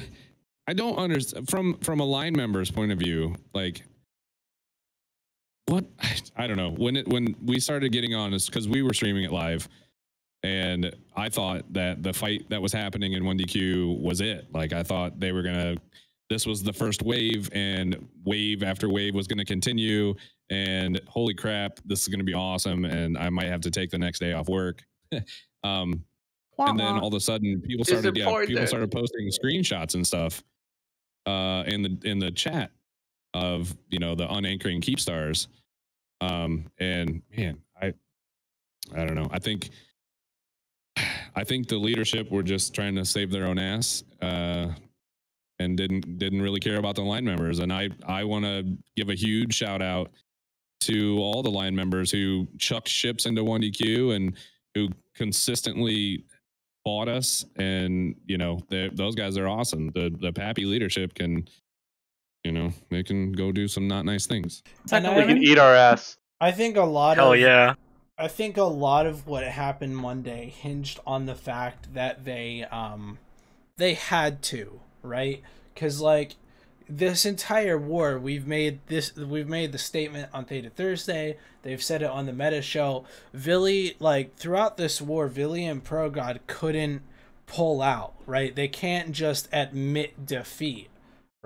I don't understand from from a line member's point of view. Like, what? I don't know. When it when we started getting on, is because we were streaming it live, and I thought that the fight that was happening in 1DQ was it. Like, I thought they were gonna. This was the first wave, and wave after wave was going to continue. And holy crap, this is going to be awesome. And I might have to take the next day off work. um, and then all of a sudden people started yeah, people started posting screenshots and stuff uh in the in the chat of you know the unanchoring Keepstars. Um and man i i don't know. I think i think the leadership were just trying to save their own ass uh and didn't didn't really care about the line members. And i i want to give a huge shout out to all the line members who chucked ships into 1dq and who consistently fought us. And you know those guys are awesome. The the PAPI leadership can you know they can go do some not nice things And We I, can eat our ass. I think a lot Hell of yeah! I think a lot of what happened Monday hinged on the fact that they um they had to, right? Cuz like this entire war, we've made this we've made the statement on Theta Thursday, they've said it on the meta show. Vily like throughout this war, Vily and Progod couldn't pull out, right? They can't just admit defeat,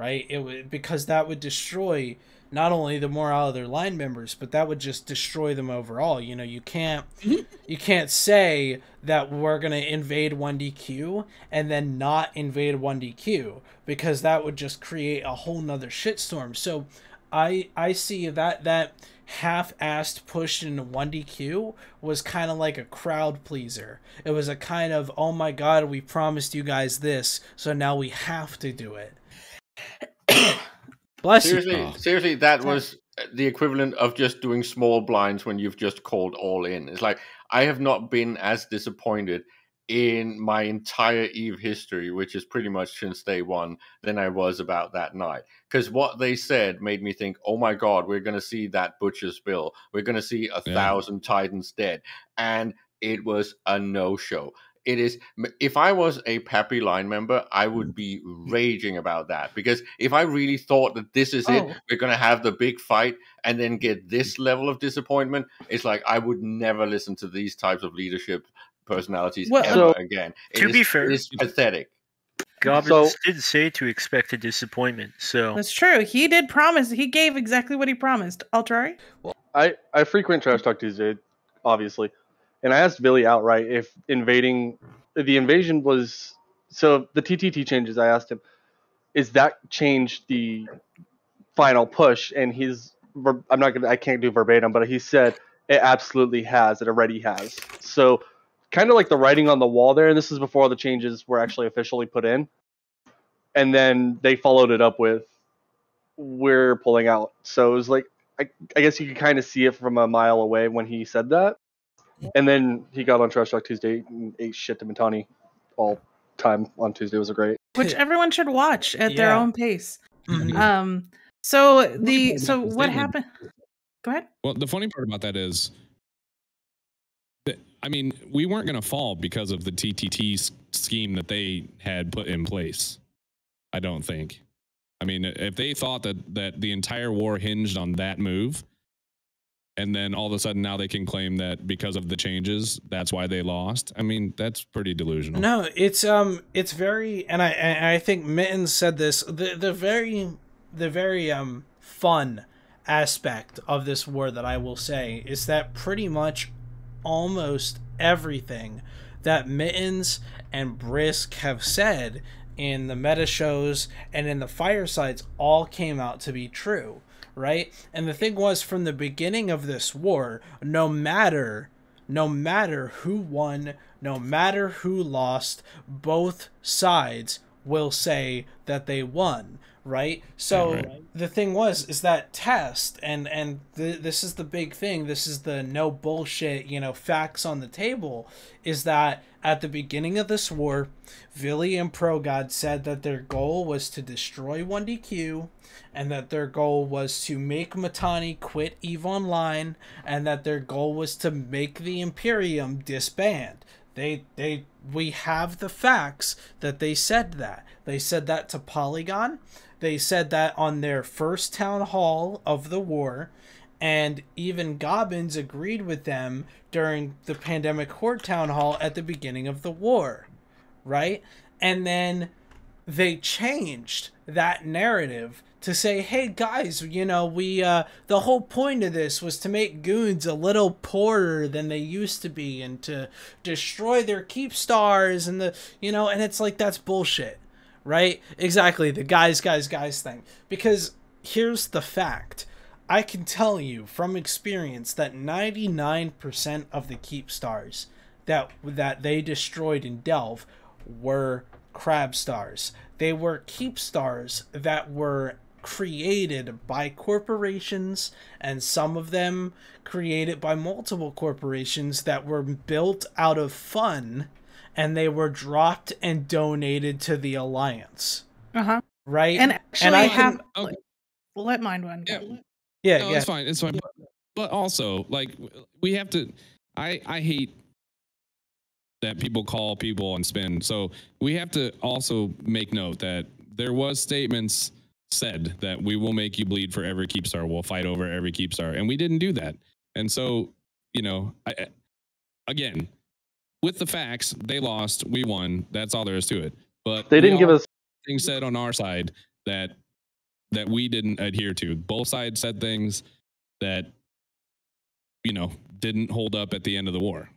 right? It would because that would destroy not only the morale of their line members, but that would just destroy them overall. You know, you can't you can't say that we're gonna invade 1DQ and then not invade 1DQ because that would just create a whole nother shitstorm. So I I see that that half-assed push into 1DQ was kind of like a crowd pleaser. It was a kind of oh my god, we promised you guys this, so now we have to do it. Bless seriously, you. seriously, that was the equivalent of just doing small blinds when you've just called all in. It's like I have not been as disappointed in my entire Eve history, which is pretty much since day one, than I was about that night. Because what they said made me think, oh my god, we're going to see that butcher's bill. We're going to see a Yeah. thousand Titans dead, and it was a no show. It is if i was a PAPI line member i would mm. be raging about that because if i really thought that this is Oh. it we're going to have the big fight and then get this mm. level of disappointment it's like i would never listen to these types of leadership personalities Well, ever So- again To It be fair- it is pathetic Gobbins So- did say to expect a disappointment, so That's true. He did promise. He gave exactly what he promised. Alterari? I, I frequent Trash Talk Tuesday, obviously, and I asked Billy outright if invading the invasion was so the TTT changes. I asked him, is that changed the final push? And he's I'm not gonna I can't do verbatim, but he said it absolutely has. It already has. So kind of like the writing on the wall there, and this is before the changes were actually officially put in. And then they followed it up with we're pulling out. So it was like I, I guess you could kind of see it from a mile away when he said that. And then he got on Trash Talk Tuesday and ate shit to Mittani all time on Tuesday. Was a great. Which everyone should watch at their own pace. Mhm. Um so the part so what statement- happened? Go ahead. Well, the funny part about that is that I mean, we weren't going to fall because of the TTT s- scheme that they had put in place. I don't think. I mean, if they thought that that the entire war hinged on that move, and then all of a sudden now they can claim that because of the changes, that's why they lost. I mean, that's pretty delusional. No, it's um, it's very, and I and I think Mittens said this. The the very the very um fun aspect of this war that I will say is that pretty much almost everything that Mittens and Brisk have said in the meta shows and in the firesides all came out to be true, right? And the thing was from the beginning of this war, no matter no matter who won, no matter who lost, both sides will say that they won, right? So right. the thing was is that test and and th- this is the big thing. This is the no bullshit, you know, facts on the table is that at the beginning of this war, Vily and ProGod said that their goal was to destroy 1DQ and that their goal was to make Mittani quit EVE Online and that their goal was to make the Imperium disband. They they we have the facts that they said that. They said that to Polygon. They said that on their first town hall of the war and even Gobbins agreed with them during the pandemic horde town hall at the beginning of the war, right? And then they changed that narrative to say, "Hey guys, you know, we uh the whole point of this was to make goons a little poorer than they used to be and to destroy their Keepstars and the, you know, and it's like that's bullshit." Right? Exactly, the guys guys guys thing. Because here's the fact. I can tell you from experience that 99% of the Keepstars that that they destroyed in Delve were crab stars. They were Keepstars that were created by corporations and some of them created by multiple corporations that were built out of fun and they were dropped and donated to the alliance. Uh-huh. Right? And actually I have can- Okay. let mine one. Yeah. yeah, no, yeah. it's fine. It's fine. But, but also, like, we have to. I I hate that people call people and spin. So we have to also make note that there was statements said that we will make you bleed for every Keepstar. We'll fight over every Keepstar, and we didn't do that. And so, you know, I, I- again, with the facts, they lost, we won. That's all there is to it. But They didn't give us things said on our side that that we didn't adhere to. Both sides said things that you know didn't hold up at the end of the war.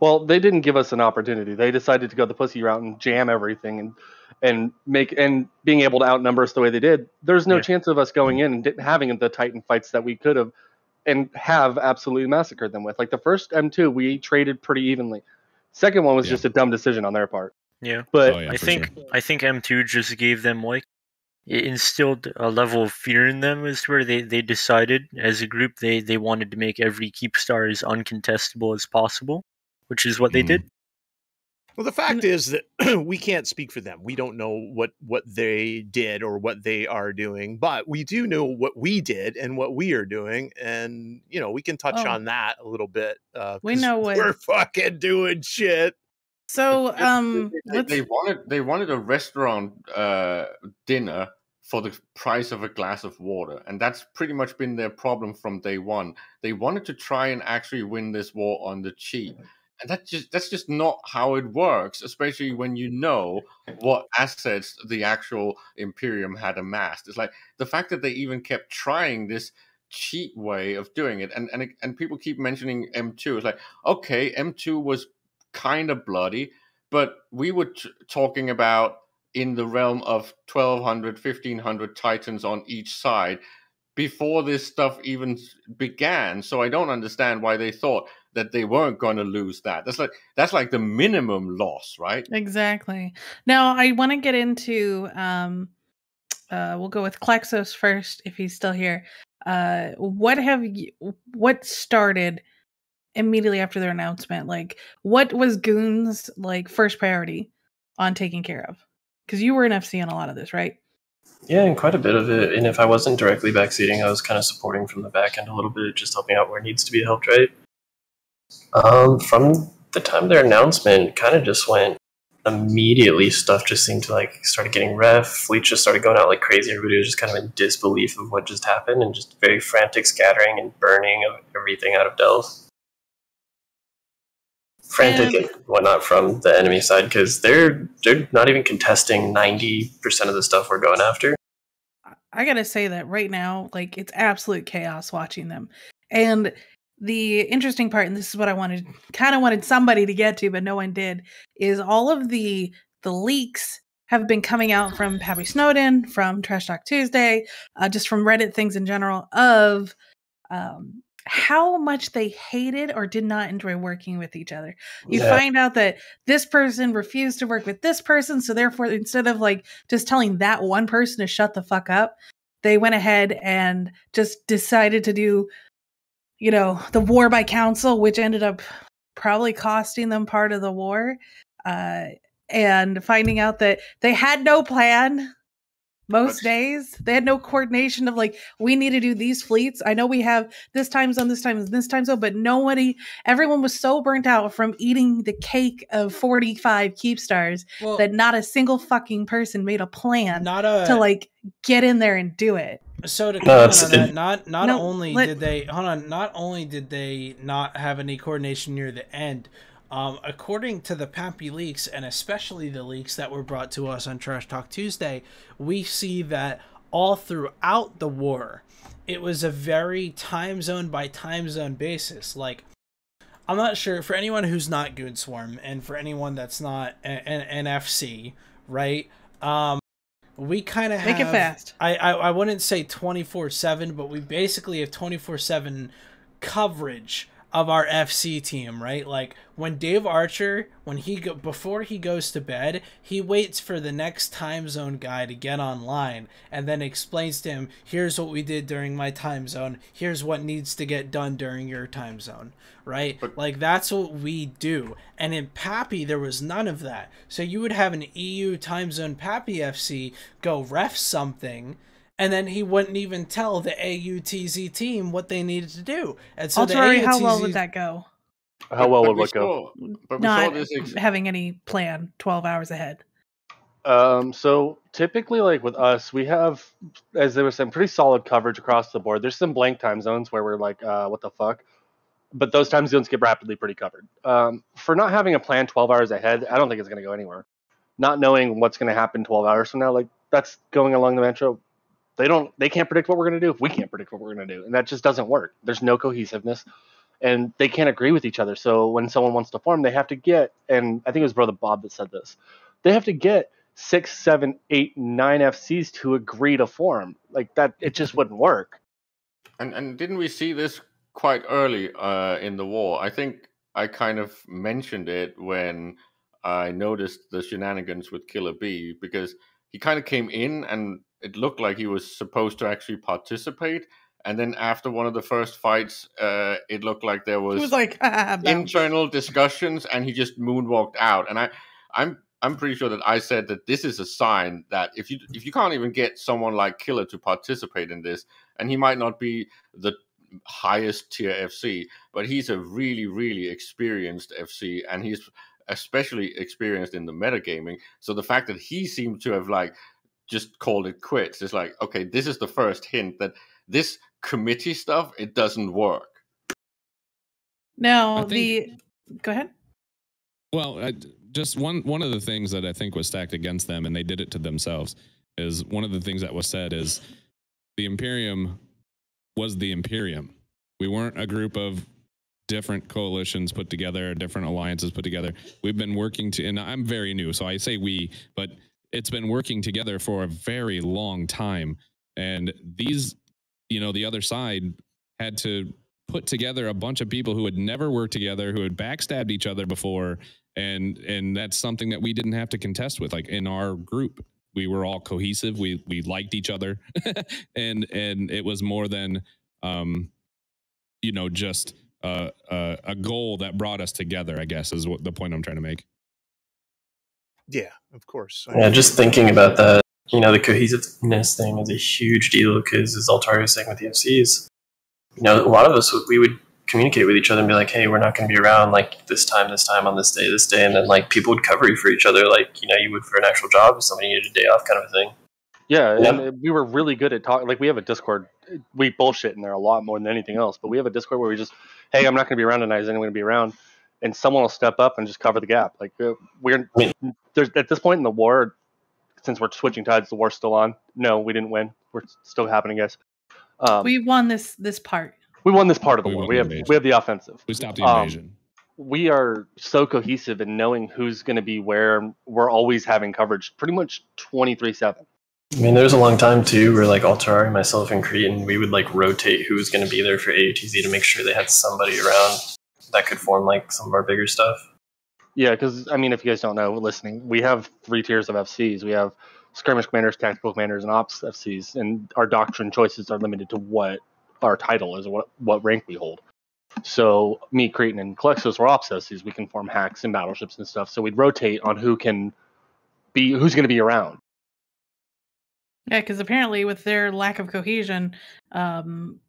Well, they didn't give us an opportunity. They decided to go the pussy route and jam everything and and make and being able to outnumber us the way they did. There's no Yeah. chance of us going in and having the Titan fights that we could have and have absolutely massacred them with. Like the first M2, we traded pretty evenly. Second one was Yeah. just a dumb decision on their part. Yeah. But Oh, yeah, I think sure. I think M2 just gave them like it instilled a level of fear in them as to where they, they decided as a group they, they wanted to make every Keepstar as uncontestable as possible, which is what they Mhm. did. Well, the fact is that we can't speak for them. We don't know what what they did or what they are doing, but we do know what we did and what we are doing, and you know we can touch Oh. on that a little bit. Uh, We know what- we're fucking doing shit. So, um, they, let's, they wanted they wanted a restaurant uh, dinner for the price of a glass of water, and that's pretty much been their problem from day one. They wanted to try and actually win this war on the cheap, and that just that's just not how it works. Especially when you know what assets the actual Imperium had amassed. It's like the fact that they even kept trying this cheap way of doing it, and and and people keep mentioning M2. It's like okay, M2 was kind of bloody, but we were talking about in the realm of 1200 1500 titans on each side before this stuff even began so i don't understand why they thought that they weren't going to lose that that's like that's like the minimum loss right exactly. Now, I want to get into. Um, uh, we'll go with Klexos first, if he's still here. Uh, what have you? What started immediately after their announcement? Like, what was Goon's like first priority on taking care of? Because you were an FC on a lot of this, right? Yeah, and quite a bit of it. And if I wasn't directly backseating, I was kind of supporting from the back end a little bit, just helping out where it needs to be helped, right? Um, from the time their announcement, kind of just went immediately. Stuff just seemed to like started getting ref. Fleet just started going out like crazy. Everybody was just kind of in disbelief of what just happened, and just very frantic scattering and burning of everything out of Delve. Frantic and whatnot from the enemy side because they're they're not even contesting ninety percent of the stuff we're going after. I gotta say that right now, like it's absolute chaos watching them. And the interesting part, and this is what I wanted, kind of wanted somebody to get to, but no one did, is all of the the leaks have been coming out from PAPI Snowden, from Trash Talk Tuesday, uh, just from Reddit things in general of um, how much they hated or did not enjoy working with each other. You Yeah. find out that this person refused to work with this person, so therefore, instead of like just telling that one person to shut the fuck up, they went ahead and just decided to do, you know, the war by council, which ended up probably costing them part of the war. Uh, and finding out that they had no plan most days they had no coordination of like we need to do these fleets. I know we have this time zone this time this time zone but nobody everyone was so burnt out from eating the cake of 45 Keepstars Well- that not a single fucking person made a plan Not a- to like get in there and do it. So to No, comment it's- that, not not No, only let- did they hold on, not only did they not have any coordination near the end, um, according to the PAPI leaks and especially the leaks that were brought to us on Trash Talk Tuesday, we see that all throughout the war, it was a very time zone by time zone basis. Like I'm not sure for anyone who's not Goon Swarm and for anyone that's not an, an FC, right? Um, we kind of Make it fast. I, I I wouldn't say twenty four seven, but we basically have twenty four seven coverage of our FC team, right? Like when Dave Archer, when he go before he goes to bed, he waits for the next time zone guy to get online and then explains to him, "Here's what we did during my time zone. Here's what needs to get done during your time zone." Right? like that's what we do. And in PAPI there was none of that. So you would have an EU time zone PAPI FC go ref something and then he wouldn't even tell the AUTZ team what they needed to do. And so the Ultramarine, how well would that go How well But would we what go? saw- but not this ex- having any plan 12 hours ahead Um, so typically, like with us, we have, as they were saying, pretty solid coverage across the board. There's some blank time zones where we're like, uh, what the fuck? But those time zones get rapidly pretty covered. Um, for not having a plan 12 hours ahead, I don't think it's going to go anywhere. Not knowing what's going to happen 12 hours from now, like that's going along the metro. They don't, they can't predict what we're going to do if we can't predict what we're going to do, and that just doesn't work. There's no cohesiveness, and they can't agree with each other. So when someone wants to form, they have to get, and I think it was brother Bob that said this, they have to get six, seven, eight, nine FCs to agree to form. Like that, it just wouldn't work. And and didn't we see this quite early uh, in the war? I think I kind of mentioned it when I noticed the shenanigans with Killer B because he kind of came in and it looked like he was supposed to actually participate. And then after one of the first fights, uh, it looked like there was, was like, "Ah, internal discussions, and he just moonwalked out. And I, I'm I'm pretty sure that I said that this is a sign that if you if you can't even get someone like Killer to participate in this, and he might not be the highest tier FC, but he's a really really experienced FC, and he's especially experienced in the metagaming. So the fact that he seemed to have like just called it quits It's like, okay, this is the first hint that this committee stuff it doesn't work. Now I the go ahead. Well, I, just one one of the things that I think was stacked against them, and they did it to themselves, is one of the things that was said is the Imperium was the Imperium. We weren't a group of different coalitions put together, different alliances put together. We've been working to, and I'm very new, so I say we, but it's been working together for a very long time. And these, you know, the other side had to put together a bunch of people who had never worked together, who had backstabbed each other before, and and that's something that we didn't have to contest with. Like in our group, we were all cohesive. We we liked each other, and and it was more than, um, you know, just uh, uh, a goal that brought us together. I guess is what the point I'm trying to make. Yeah, of course. Yeah, just thinking about that, you know, the cohesiveness thing is a huge deal because, as Altario was saying with the FCs, you know, a lot of us we would communicate with each other and be like, "Hey, we're not going to be around like this time, this time on this day, this day," and then like people would cover you for each other, like you know, you would for an actual job if somebody needed a day off, kind of a thing. Yeah, Yeah. and we were really good at talking. Like we have a Discord. We bullshit in there a lot more than anything else. But we have a Discord where we just, hey, I'm not going to be around tonight. Is anyone going to be around? And someone will step up and just cover the gap. Like uh, we're there's at this point in the war, since we're switching tides, the war's still on. No, we didn't win. We're still happening, guys. Um, we won this this part. we won this part of the We war. We have invasion. we have the offensive. We stopped the Um, invasion. we are so cohesive in knowing who's going to be where. We're always having coverage, pretty much twenty three seven. I mean, there was a long time too where like Altari, myself, and Cretan, we would like rotate who was going to be there for AUTZ to make sure they had somebody around that could form like some of our bigger stuff. Yeah, because I mean, if you guys don't know, listening, we have three tiers of FCs. We have skirmish commanders, tactical commanders, and ops FCs, and our doctrine choices are limited to what our title is, what what rank we hold. So me, Cretan, and Calexos were ops FCs. We can form hacks and battleships and stuff. So we'd rotate on who can be who's going to be around. Yeah, because apparently with their lack of cohesion, um, i-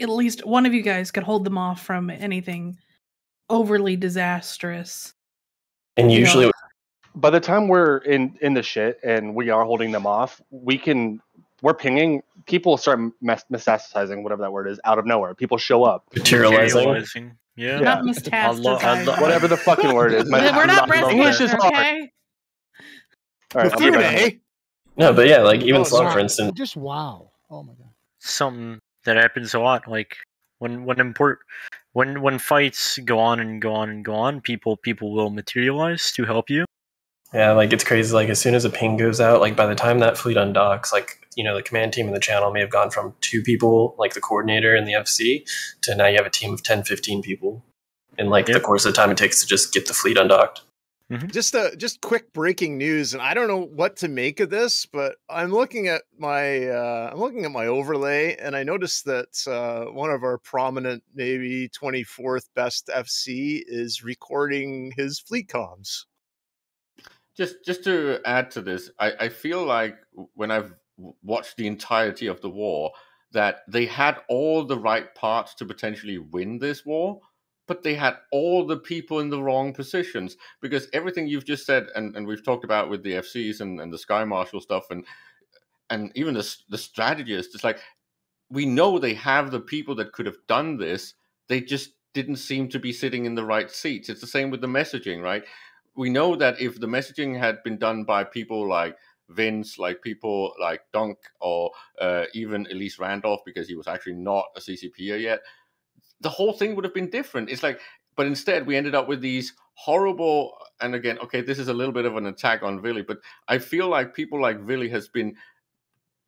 at least one of you guys could hold them off from anything overly disastrous. And You know, usually, By the time we're in in the shit and we are holding them off, we can we're pinging. People start mes- metastasizing, whatever that word is, out of nowhere. People show up. Materializing. Yeah. Not Yeah. metastasizing. whatever the fucking word is. My- We're not my breast English is hard. okay? All right, I'll be right back. Eh? no, but yeah, like even Oh, Slug, wow. for instance, Just wow. Oh my god. something that happens a lot. Like when when import when when fights go on and go on and go on, people people will materialize to help you. Yeah, like it's crazy. Like as soon as a ping goes out, like by the time that fleet undocks, like you know the command team and the channel may have gone from two people, like the coordinator and the FC, to now you have a team of 10, 15 people in like the course of the time it takes to just get the fleet undocked. Just uh, just quick breaking news, and I don't know what to make of this, but I'm looking at my uh, I'm looking at my overlay, and I noticed that uh, one of our prominent, maybe 24th best FC, is recording his fleet comms. Just just to add to this, I, I feel like when I've watched the entirety of the war, that they had all the right parts to potentially win this war, but they had all the people in the wrong positions because everything you've just said and, and we've talked about with the FCs and, and the Sky Marshal stuff and and even the the strategists, it's like we know they have the people that could have done this. They just didn't seem to be sitting in the right seats. It's the same with the messaging, right? We know that if the messaging had been done by people like Vince, like people like Dunk, or uh, even Elise Randolph, because he was actually not a CCPer yet, the whole thing would have been different. It's like, but instead we ended up with these horrible. And again, okay, this is a little bit of an attack on Vily, but I feel like people like Vily has been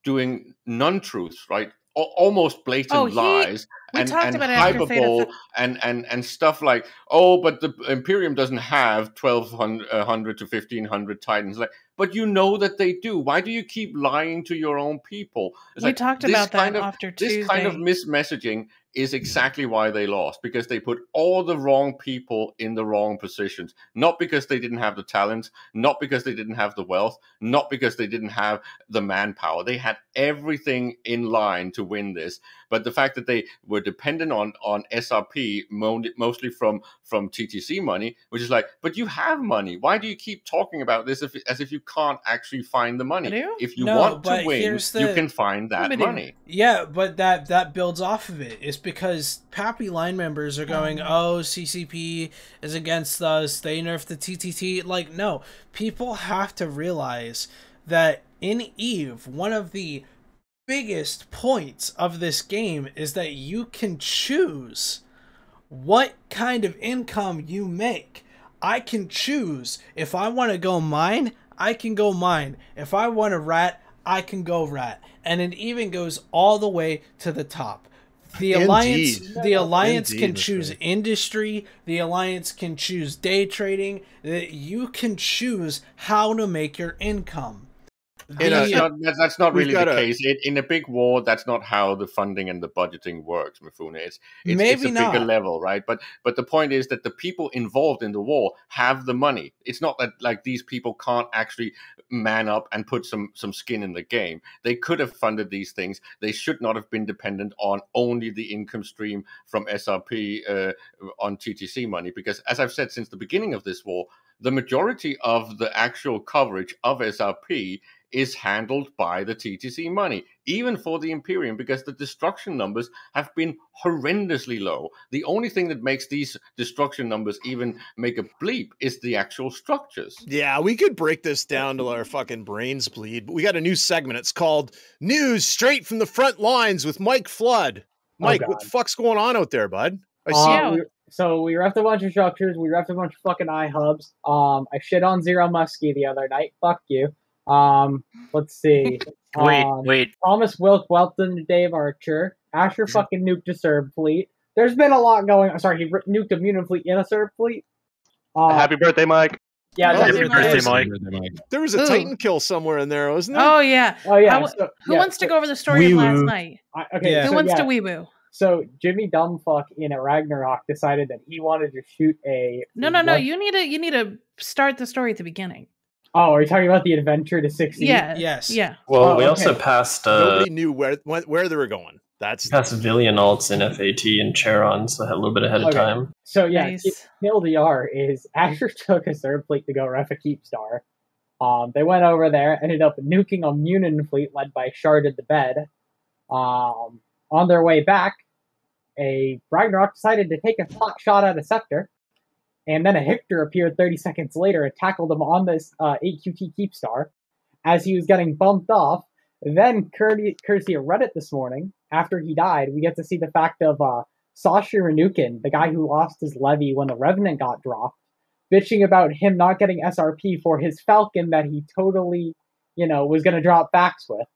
doing non-truths, right? Al- almost blatant Oh, he- lies and, and about it after Fate of hyperbole and, and, and stuff like, oh, but the Imperium doesn't have 1,200 to 1,500 Titans. Like, but you know that they do. Why do you keep lying to your own people? It's We like, talked about that of, after This kind of Tuesday. mismessaging is exactly why they lost because they put all the wrong people in the wrong positions. Not because they didn't have the talent, not because they didn't have the wealth, not because they didn't have the manpower. They had everything in line to win this. But the fact that they were dependent on on SRP mostly from from TTC money, which is like, but you have money. Why do you keep talking about this if, as if you can't actually find the money? If you No, want to win, here's you can find that money. Yeah, but that that builds off of it. It's because PAPI line members are going, mm-hmm. "Oh, CCP is against us. They nerfed the TTT." Like, no, people have to realize that in Eve, one of the biggest points of this game is that you can choose what kind of income you make. I can choose if I want to go mine, I can go mine. If I want to rat, I can go rat. And it even goes all the way to the top. The alliance Indeed. the alliance Indeed, can choose industry, the alliance can choose day trading, that you can choose how to make your income. In that's, a- not, that's, that's not really the a- case. In, in a big war, that's not how the funding and the budgeting works, Mifune. It's, it's, Maybe it's a bigger level, right? But but the point is that the people involved in the war have the money. It's not that like these people can't actually man up and put some some skin in the game. They could have funded these things. They should not have been dependent on only the income stream from SRP uh, on TTC money, because as I've said since the beginning of this war, the majority of the actual coverage of SRP is handled by the TTC money, even for the Imperium, because the destruction numbers have been horrendously low. The only thing that makes these destruction numbers even make a bleep is the actual structures. Yeah, we could break this down till our fucking brains bleed, but we got a new segment. It's called News Straight from the Front Lines with Mike Flood. Oh, Mike, what the fuck's going on out there, bud? I see. Uh, we- so we refed a bunch of structures. We refed a bunch of fucking iHubs. Um, I shit on Zero Muskie the other night. Fuck you. Um, let's see. Wait, Um, wait. Thomas Wilk Welton, Dave Archer. Asher fucking nuked a Cerb fleet. There's been a lot going. Sorry, he r- nuked a Munin fleet in a Cerb fleet. Uh, Happy birthday, Mike. Yeah, Oh, that's- there birthday, was- Mike. There was a Ooh. Titan kill somewhere in there, wasn't there? Oh yeah. Oh yeah. How- so- who yeah, wants to go over the story of last night? I, okay, Yeah. Who so, wants yeah, to wee woo? So Jimmy Dumbfuck in a Ragnarok decided that he wanted to shoot a. No, no, no. one- You need to you need to start the story at the beginning. Oh, are you talking about the adventure to succeed? Yeah. Yes. Yeah. Well, Oh, we okay. also passed uh, Nobody knew where where where they were going. That's passed Villian alts in FAT and Charon, so I had a little bit ahead of Okay. time. So yeah, Nice. TLDR is Asher took a Cerb fleet to go ref a Keepstar. Um, they went over there, ended up nuking a Munin fleet led by Sharded the Bed. Um, on their way back, a Ragnarok decided to take a shot at a Scepter, and then a Hector appeared 30 seconds later and tackled him on this uh, AQT Keepstar as he was getting bumped off. Then, courtesy, of Reddit this morning, after he died, we get to see the fact of uh, Sasha Renukin, the guy who lost his levy when the Revenant got dropped, bitching about him not getting SRP for his Falcon that he totally, you know, was going to drop backs with.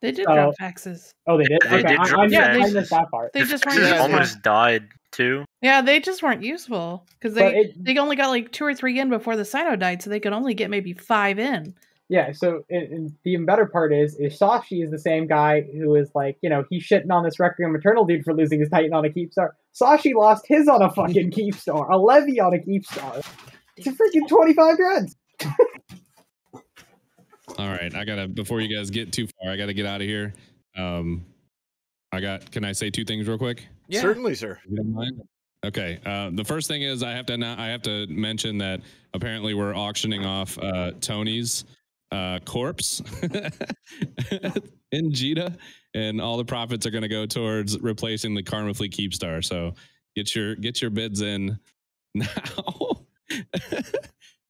They did So- drop faxes. Oh, they did? They okay, did I, drop I, missed- Yeah, I they- missed that part. They just weren't useful. almost died too. Yeah, they just weren't useful because they it- they only got like two or three in before the cyno died, so they could only get maybe five in. Yeah, so and, and the even better part is, is Sashi is the same guy who is like, you know, he's shitting on this Requiem Eternal dude for losing his Titan on a Keepstar. Sashi lost his on a fucking Keepstar, a Levy on a Keepstar. It's a freaking 25 grand. All right, I gotta before you guys get too far, I gotta get out of here. Um, I got. Can I say two things real quick? Yeah. certainly, sir. You don't mind? Okay. Uh, the first thing is I have to annou- I have to mention that apparently we're auctioning off uh, Tony's uh, corpse in Jita, and all the profits are going to go towards replacing the KarmaFleet Keepstar. So get your get your bids in now.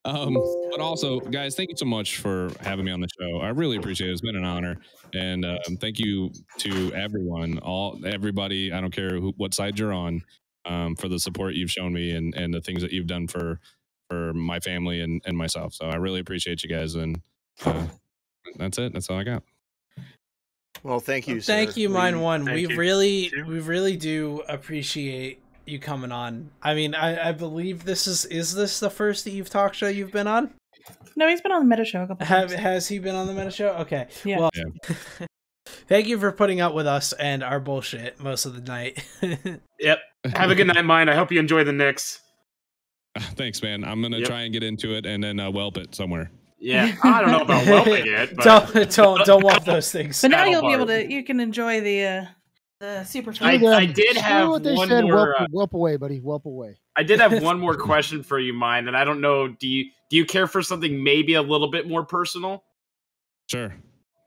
um, but also, guys, thank you so much for having me on the show. I really appreciate it. It's been an honor, and um, thank you to everyone, all everybody. I don't care who, what side you're on, um, for the support you've shown me and and the things that you've done for for my family and and myself. So I really appreciate you guys, and uh, that's it. That's all I got. Well, thank you. sir. Thank you, Mine One. Thank We you. really, we really do appreciate you coming on. I mean, I, I believe this is is this the first Eve talk show you've been on? No, he's been on the Meta Show a couple Have times. has he been on the Meta Show? Okay. Yeah. Well, thank you for putting up with us and our bullshit most of the night. Yep. Have a good night, mine. I hope you enjoy the Nyx. Thanks, man. I'm gonna Yep. try and get into it and then uh, whelp it somewhere. Yeah, I don't know about whelping it, but don't don't don't want those things. But now you'll be able to. You can enjoy the uh, the super. I- I did Screw have what they one said. more, Whelp, uh, whelp away, buddy. Whelp away. I did have one more question for you, mine, and I don't know. Do you do you care for something maybe a little bit more personal? Sure.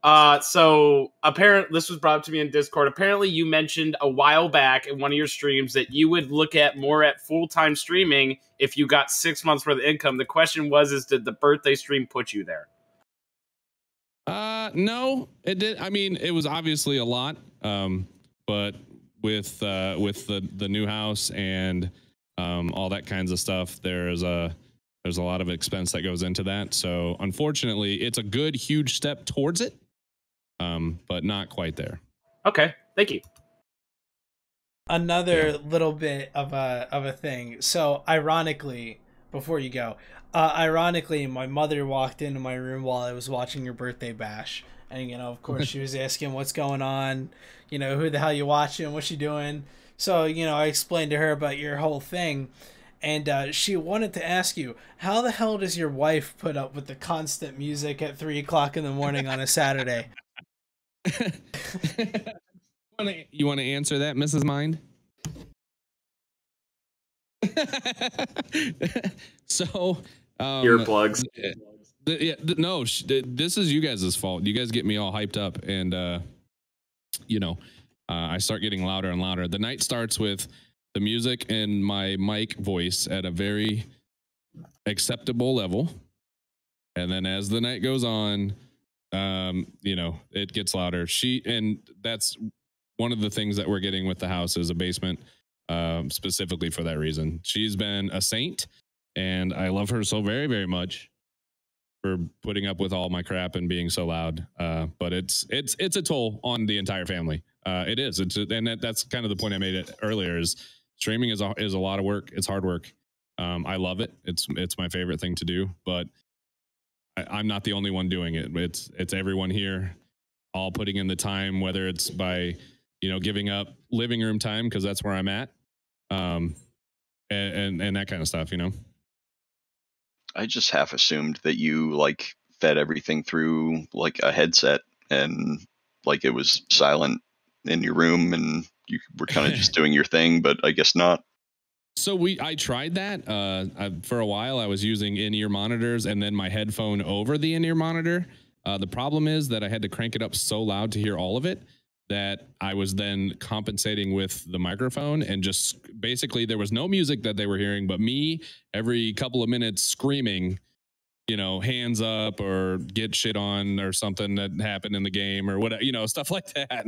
Uh, so apparent this was brought up to me in Discord. Apparently, you mentioned a while back in one of your streams that you would look at more at full time streaming if you got six months worth of income. The question was, is did the birthday stream put you there? Uh, no, it did. I mean, it was obviously a lot. Um, but with uh, with the the new house and um, all that kinds of stuff, there's a there's a lot of expense that goes into that. So unfortunately, it's a good huge step towards it, um, but not quite there. Okay, thank you. another little bit of a of a thing. So ironically, before you go, uh, ironically, my mother walked into my room while I was watching your birthday bash, and you know, of course, she was asking what's going on, you know, who the hell you watching, what's she doing. So you know, I explained to her about your whole thing. And uh, she wanted to ask you, how the hell does your wife put up with the constant music at three o'clock in the morning on a Saturday? You want to answer that, Mrs. Mind? so, um, Earplugs. Yeah, no, sh- th- this is you guys' fault. You guys get me all hyped up, and uh, you know, uh, I start getting louder and louder. The night starts with the music and my mic voice at a very acceptable level, and then as the night goes on, um, you know, it gets louder. She and that's one of the things that we're getting with the house is a basement, um, specifically for that reason. She's been a saint, and I love her so very, very much for putting up with all my crap and being so loud. Uh, but it's it's it's a toll on the entire family. Uh, it is. It's and that, that's kind of the point I made it earlier. Is streaming is a, is a lot of work. It's hard work. Um, I love it. It's it's my favorite thing to do. But I, I'm not the only one doing it. It's it's everyone here, all putting in the time. Whether it's by you know giving up living room time because that's where I'm at, um, and, and and that kind of stuff. You know. I just half assumed that you like fed everything through like a headset and like it was silent in your room and you were kind of just doing your thing, but I guess not. So we, I tried that uh, I, for a while. I was using in-ear monitors and then my headphone over the in-ear monitor. Uh, the problem is that I had to crank it up so loud to hear all of it that I was then compensating with the microphone and just basically there was no music that they were hearing, but me every couple of minutes screaming, you know, hands up or get shit on or something that happened in the game or whatever, you know, stuff like that.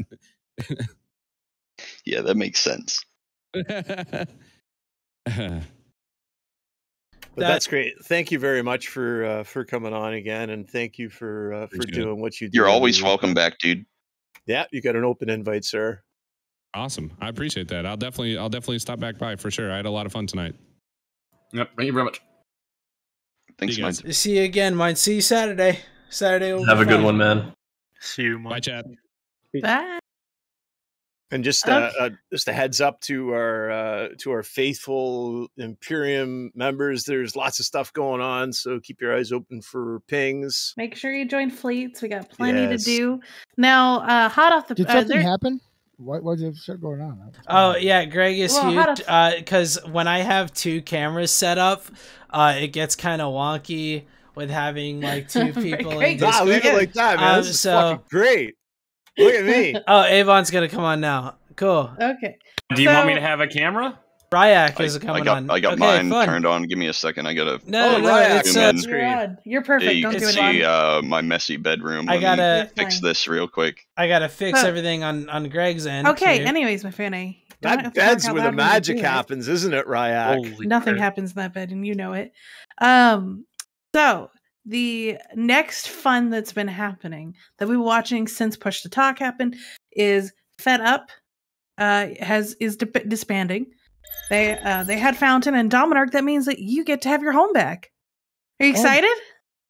Yeah, that makes sense. But that's great. Thank you very much for uh, for coming on again, and thank you for uh, for Appreciate it. doing what you do. You're always welcome back, dude. Yeah, you got an open invite, sir. Awesome. I appreciate that. I'll definitely I'll definitely stop back by for sure. I had a lot of fun tonight. Yep. Thank you very much. Thanks, See you guys. See you again. Might see you Saturday. Saturday. Have be a good one, man. See you, Bye, chat. Bye. And just uh, Okay. uh, just a heads up to our uh, to our faithful Imperium members. There's lots of stuff going on, so keep your eyes open for pings. Make sure you join fleets. We got plenty Yes. to do. Now, uh, hot off the Did uh, something there- happen? What was it shit going on? Oh yeah, Greg is Well, huge. Because when I have two cameras set up, uh, it gets kind of wonky with having like two people in Greg is Ah, leave it like that, man. Um, this is so- fucking great. Look at me. Oh, Avon's gonna come on now. Cool. Okay. Do you want me to have a camera? Ryak I, is I coming got on. I got okay, mine fun. turned on. Give me a second. I gotta No, Oh, no, Ryak, it's zoom uh, in. You're on. You're yeah, perfect. you Don't can do it see on. uh, my messy bedroom. I gotta- fix Fine. this real quick. I gotta fix So- everything on on Greg's end. Okay. too. Anyways, my fanny. That bed's where the magic happens, isn't it, Ryak? Holy Nothing crap. happens in that bed, and you know it. Um. So the next fun that's been happening that we've been watching since Push to Talk happened is Fed Up. Uh, has is disbanding. They uh they had Fountain and Dominarch. That means that you get to have your home back. Are you Oh, excited?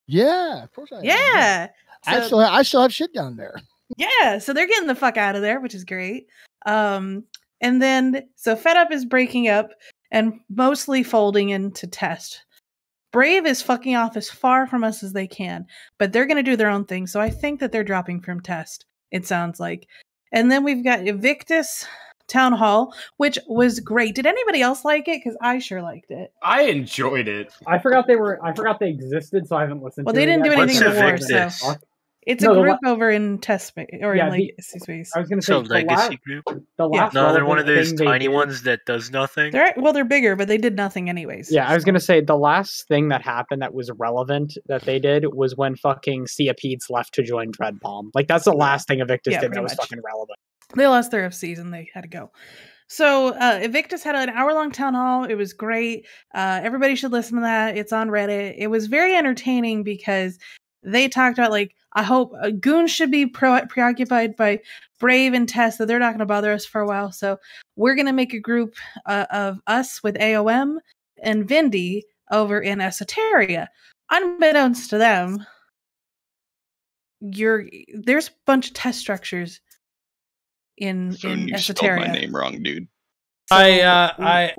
Yeah, of course I am. yeah. I So- still I still have shit down there. Yeah, so they're getting the fuck out of there, which is great. Um, and then so Fed Up is breaking up and mostly folding into test. Brave is fucking off as far from us as they can, but they're going to do their own thing. So I think that they're dropping from test. It sounds like. And then we've got Evictus Town Hall, which was great. Did anybody else like it? Because I sure liked it. I enjoyed it. I forgot they were. I forgot they existed, so I haven't listened. To Well, they didn't do anything in the war, Evictus? so it's No, a group la- over in test space or Yeah, in the- legacy space. I was going to say So the legacy la- group. The Yeah. last No, they're one of those tiny ones that does nothing. They're well, they're bigger, but they did nothing anyways. Yeah, I was gonna say the last thing that happened that was relevant that they did was when fucking Ceapedes left to join Dread Bomb. Like that's the last thing Evictus Yeah, did that was much. fucking relevant. they lost their FCs and they had to go. So uh, Evictus had an hour long town hall. It was great. Uh, everybody should listen to that. It's on Reddit. It was very entertaining because they talked about like I hope uh, goons should be pro- preoccupied by Brave and Test that they're not going to bother us for a while. So we're going to make a group uh, of us with AOM and Vindy over in Esoteria. Unbeknownst to them, you're there's a bunch of test structures in So in you spelled my name wrong, dude. I uh I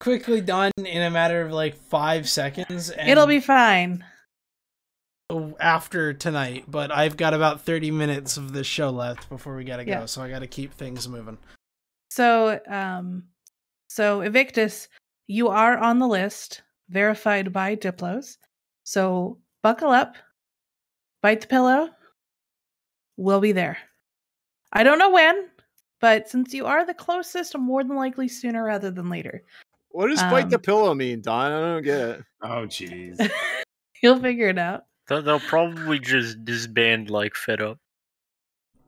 quickly done in a matter of like five seconds. And It'll be fine. After tonight, but I've got about thirty minutes of this show left before we gotta go, Yeah. so I gotta keep things moving. So, um, so Evictus, you are on the list, verified by Diplos. So buckle up, bite the pillow. We'll be there. I don't know when, but since you are the closest, more than likely sooner rather than later. What does bite the Um, pillow mean, Don? I don't get it. Oh, jeez. You'll figure it out. They'll, they'll probably just disband like Fed Up.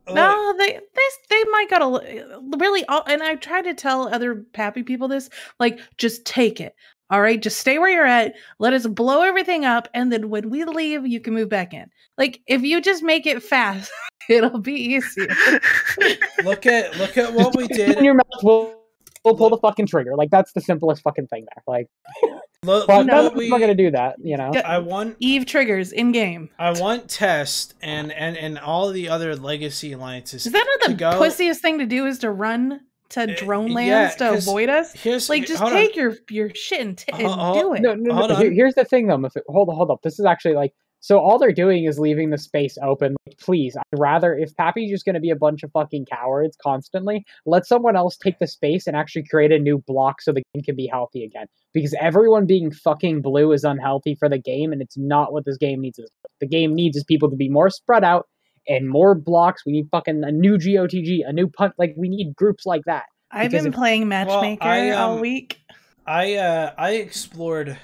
No, they they they might got a really. all- And I try to tell other happy people this, like, just take it. All right, just stay where you're at. Let us blow everything up, and then when we leave, you can move back in. Like, if you just make it fast, it'll be easier. Look at look at what we did. In your mouth, we'll, we'll pull the fucking trigger. Like that's the simplest fucking thing there. Like, Look, but look none what of us we- are gonna do that. You know. I want Eve triggers in game. I want test and and and all the other legacy alliances. Is that not to the go- pussiest thing to do? Is to run to eh, drone lands yeah, to 'cause avoid us? here's- like, just hold on. take your your shit and, t- and Ho- ho- do it. No, no, Hold no. on. Here- here's the thing, though. If hold on, hold up. This is actually like so. All they're doing is leaving the space open. Like, please, I'd rather if PAPI's just going to be a bunch of fucking cowards constantly, let someone else take the space and actually create a new block so the game can be healthy again. Because everyone being fucking blue is unhealthy for the game, and it's not what this game needs. The game needs is people to be more spread out and more blocks. We need fucking a new GOTG, a new punt. Like we need groups like that. I've been if- playing Matchmaker I, all um, week. I uh I explored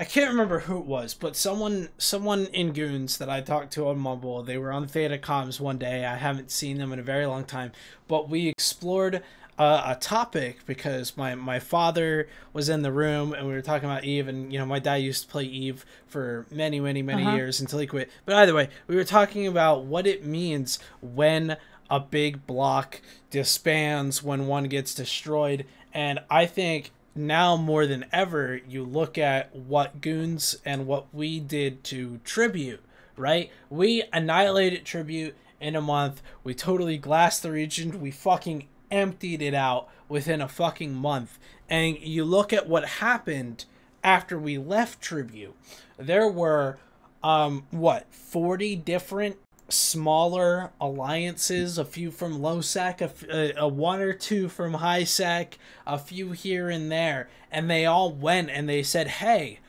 I can't remember who it was, but someone someone in Goons that I talked to on Mumble, they were on Theta Comms one day. I haven't seen them in a very long time, but we explored uh, a topic because my my father was in the room and we were talking about Eve and you know my dad used to play Eve for many many many Uh-huh. years until he quit. But either way, we were talking about what it means when a big block disbands when one gets destroyed and I think now more than ever you look at what goons and what we did to tribute right? We annihilated tribute in a month. We totally glassed the region. We fucking emptied it out within a fucking month. And you look at what happened after we left tribute. There were um what 40 different smaller alliances a few from low sec a, f- a- one or two from high sec a few here and there. And they all went and they said hey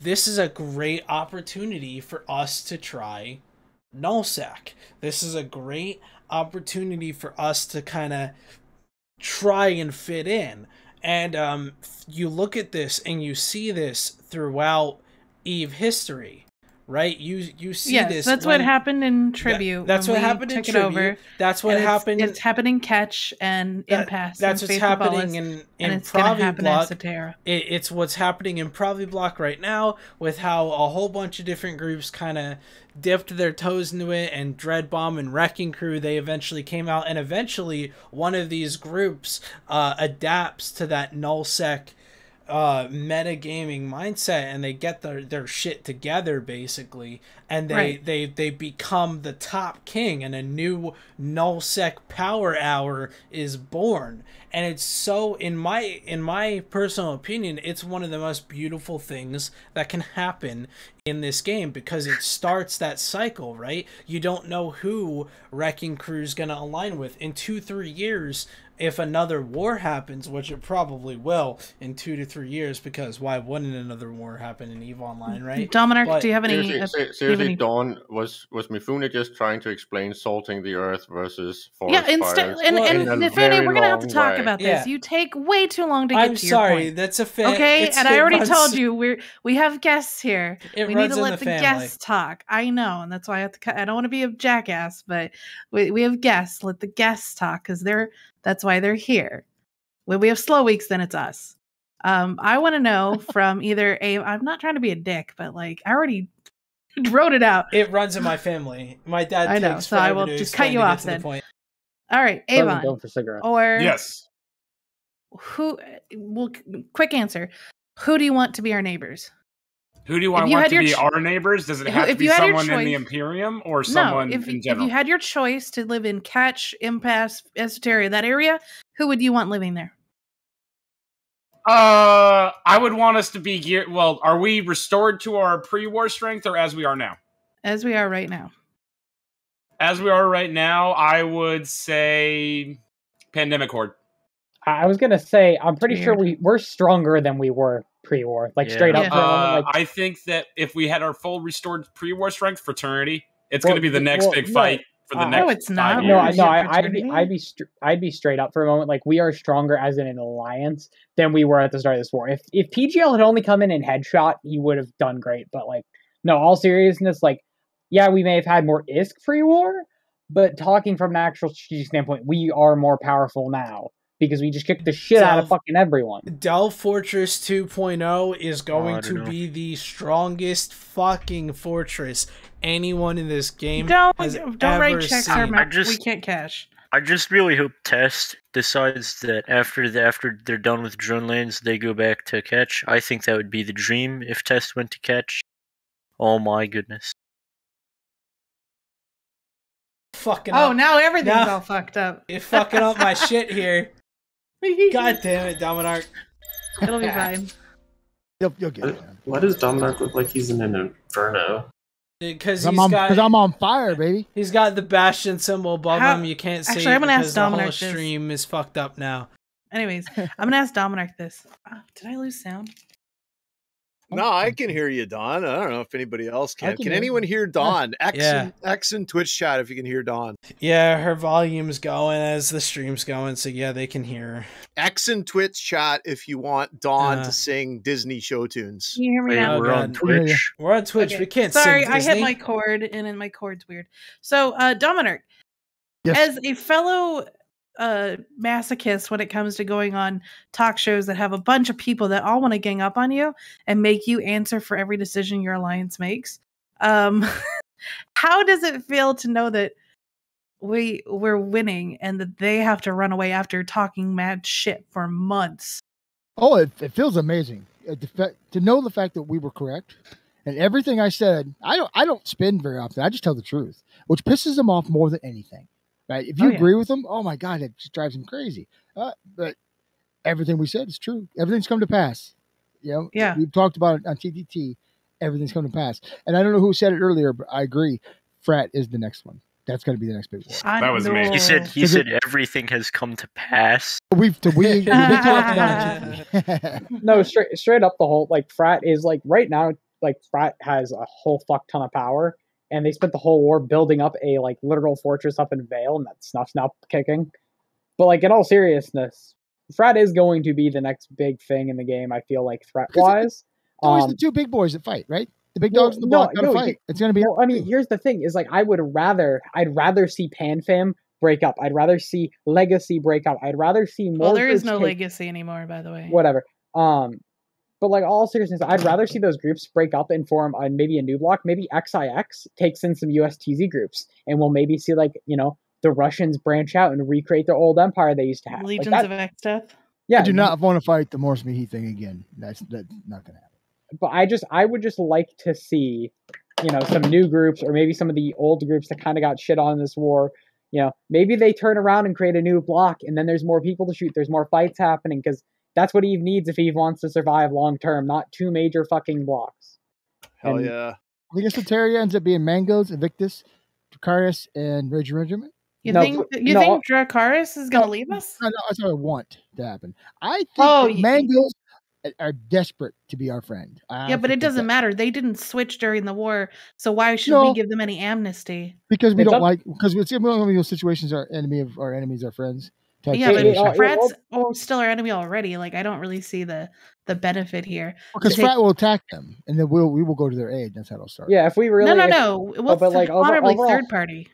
this is a great opportunity for us to try nullsec this is a great opportunity for us to kind of try and fit in. And um, you look at this and you see this throughout eve history right you you see yes, this that's when- what happened in tribute. that's what happened in tribute. over. That's what And it's- happened- It's, happening catch and That- impasse. that's and what's happening in and in it's happen Block. It, it's what's happening in Provi Block right now with how a whole bunch of different groups kind of dipped their toes into it and Dread Bomb and Wrecking Crew they eventually came out and eventually one of these groups uh, adapts to that nullsec uh metagaming mindset and they get their their shit together basically. And they Right. they they become the top king and a new nullsec power hour is born. And it's so in my in my personal opinion it's one of the most beautiful things that can happen in this game because it starts that cycle right? You don't know who wrecking crew is gonna align with. In two three years if another war happens which it probably will in two to three years because why wouldn't another war happen in eve online right Dominic, But- do you have any? Seriously, uh, se- have any- Dawn was was Mifune just trying to explain salting the earth versus forest yeah, instead, fires and, in and a Mifune, very we're gonna have to talk way? about this. Yeah. You take way too long to get i'm to your sorry point. that's a fan Okay, and I already runs- told you we're we have guests here. It we need to let the the, guests talk. I know, and that's why I have to. cut- I don't want to be a jackass, but we, we have guests. Let the guests talk because they're that's why they're here. When we have slow weeks, then it's us. Um, I want to know from either a. I'm not trying to be a dick, but like I already wrote it out. it runs in my family my dad I know, takes so I will just cut you off to the then. point. All right, Doesn't Avon, go for cigarettes. or Yes. who? Well, quick answer. Who do you want to be our neighbors? Who do you If want to be cho- our neighbors? Does it Who- have to be you had your someone in the Imperium or someone no, if, in if you had your choice to live in Catch, Impasse, Esoteria, that area, who would you want living there? Uh, I would want us to be geared. Well, are we restored to our pre-war strength or as we are now? As we are right now. As we are right now, I would say Pandemic Horde. I I was gonna say I'm pretty sure we we're stronger than we were pre-war. Like straight up. Yeah. for a moment, Uh, like, I think that if we had our full restored pre-war strength, Fraternity, it's Well, going to be the next well, big no, fight for the uh, next. No, it's five not. no, I years. no, Is I, I'd be. I'd be, str- I'd be straight up for a moment. Like we are stronger as in an alliance than we were at the start of this war. If if PGL had only come in and headshot, he would have done great. But like, no, all seriousness, like, yeah, we may have had more ISK pre-war, but talking from an actual strategic standpoint, we are more powerful now because we just kicked the shit out of fucking everyone. Delve Fortress 2.0 is oh, going Oh, to know. be the strongest fucking fortress anyone in this game Don't has don't ever write checks seen. our I just- we can't cash. I just really hope Test decides that after the, after they're done with drone lands, they go back to catch. I think that would be the dream if Test went to catch. Oh my goodness! Fucking Oh, up. now everything's Now- all fucked up. You're fucking up my shit here. God damn it, Dominar. It'll be fine. You'll, you'll get uh, it. man. Why does Dominic look like he's in an inferno? Because I'm, he's on, got 'cause I'm on fire, baby. he's got the bastion symbol above How- him. You can't see Actually, it I'm gonna ask because the whole Dominic this. stream is fucked up now. Anyways, I'm gonna ask Dominic this. Oh, did I lose sound? No, I can hear you, Don. I don't know if anybody else can. can Can anyone hear Don? X, Yeah. in, X in Twitch chat if you can hear Don. Yeah, her volume's going as the stream's going, so yeah, they can hear. X in Twitch chat if you want Don Uh. to sing Disney show tunes. Can you hear me Wait, now? Oh, we're on God. Yeah, yeah. Twitch. We're on Twitch. Okay. We can't Sorry, sing I hit my cord and then my cord's weird. So, uh, Dominic, Yes. as a fellow uh masochist when it comes to going on talk shows that have a bunch of people that all want to gang up on you and make you answer for every decision your alliance makes um how does it feel to know that we we're winning and that they have to run away after talking mad shit for months Oh, it, it feels amazing Uh, to know the fact that we were correct and everything I said. I don't. I don't spin very often. I just tell the truth, which pisses them off more than anything. Right? If you Oh, yeah. agree with them, oh my god, it just drives them crazy. Uh, but everything we said is true. Everything's come to pass. You know. Yeah. We've talked about it on TTT. Everything's come to pass, and I don't know who said it earlier, but I agree. Frat is the next one. That's going to be the next big one. I That was me. know. He said he Is it- said everything has come to pass. We've to, we, we've been talking about it. No, straight straight up the whole like frat is like right now like frat has a whole fuck ton of power and they spent the whole war building up a like literal fortress up in Vale and that snuff's now kicking. But like in all seriousness, frat is going to be the next big thing in the game. I feel like threat wise. always Um, the two big boys that fight, right? The big well, dogs in the no, got to no, fight. It's going to be. well, I mean, here's the thing: is like I would rather, I'd rather see PanFam break up. I'd rather see Legacy break up. I'd rather see more. well there is no legacy anymore by the way whatever. Um, but like all seriousness, I'd rather see those groups break up and form uh, maybe a new block. Maybe XIX takes in some USTZ groups, and we'll maybe see like you know the Russians branch out and recreate their old empire they used to have. Like legions that- of x death Yeah, I do not want to fight the Morsus Mihi thing again. That's that's not gonna happen. but I just I would just like to see, you know, some new groups or maybe some of the old groups that kind of got shit on in this war. You know, maybe they turn around and create a new block, and then there's more people to shoot. There's more fights happening because that's what Eve needs if Eve wants to survive long term. Not two major fucking blocks. Hell And- yeah. I guess Soteria ends up being Mangoes, Invictus, Dracarys, and Rage Regiment. You No, think but- you no, think Dracarys is gonna leave us? No, no, that's what I want to happen. I think Oh, that y- Mangoes are desperate to be our friend. I yeah, but it doesn't that. matter. They didn't switch during the war, so why should No. we give them any amnesty? because we It's don't up- like because it's one of those situations. Our enemy of our enemies are friends. Type Yeah, but it- situation. it- Frat's or still our enemy already. Like I don't really see the the benefit here. because to take- Frat will attack them, and then we'll we will go to their aid. That's how it'll start. Yeah, if we really no, no, if- no. We'll oh, but, like, over- honorably overall- third party.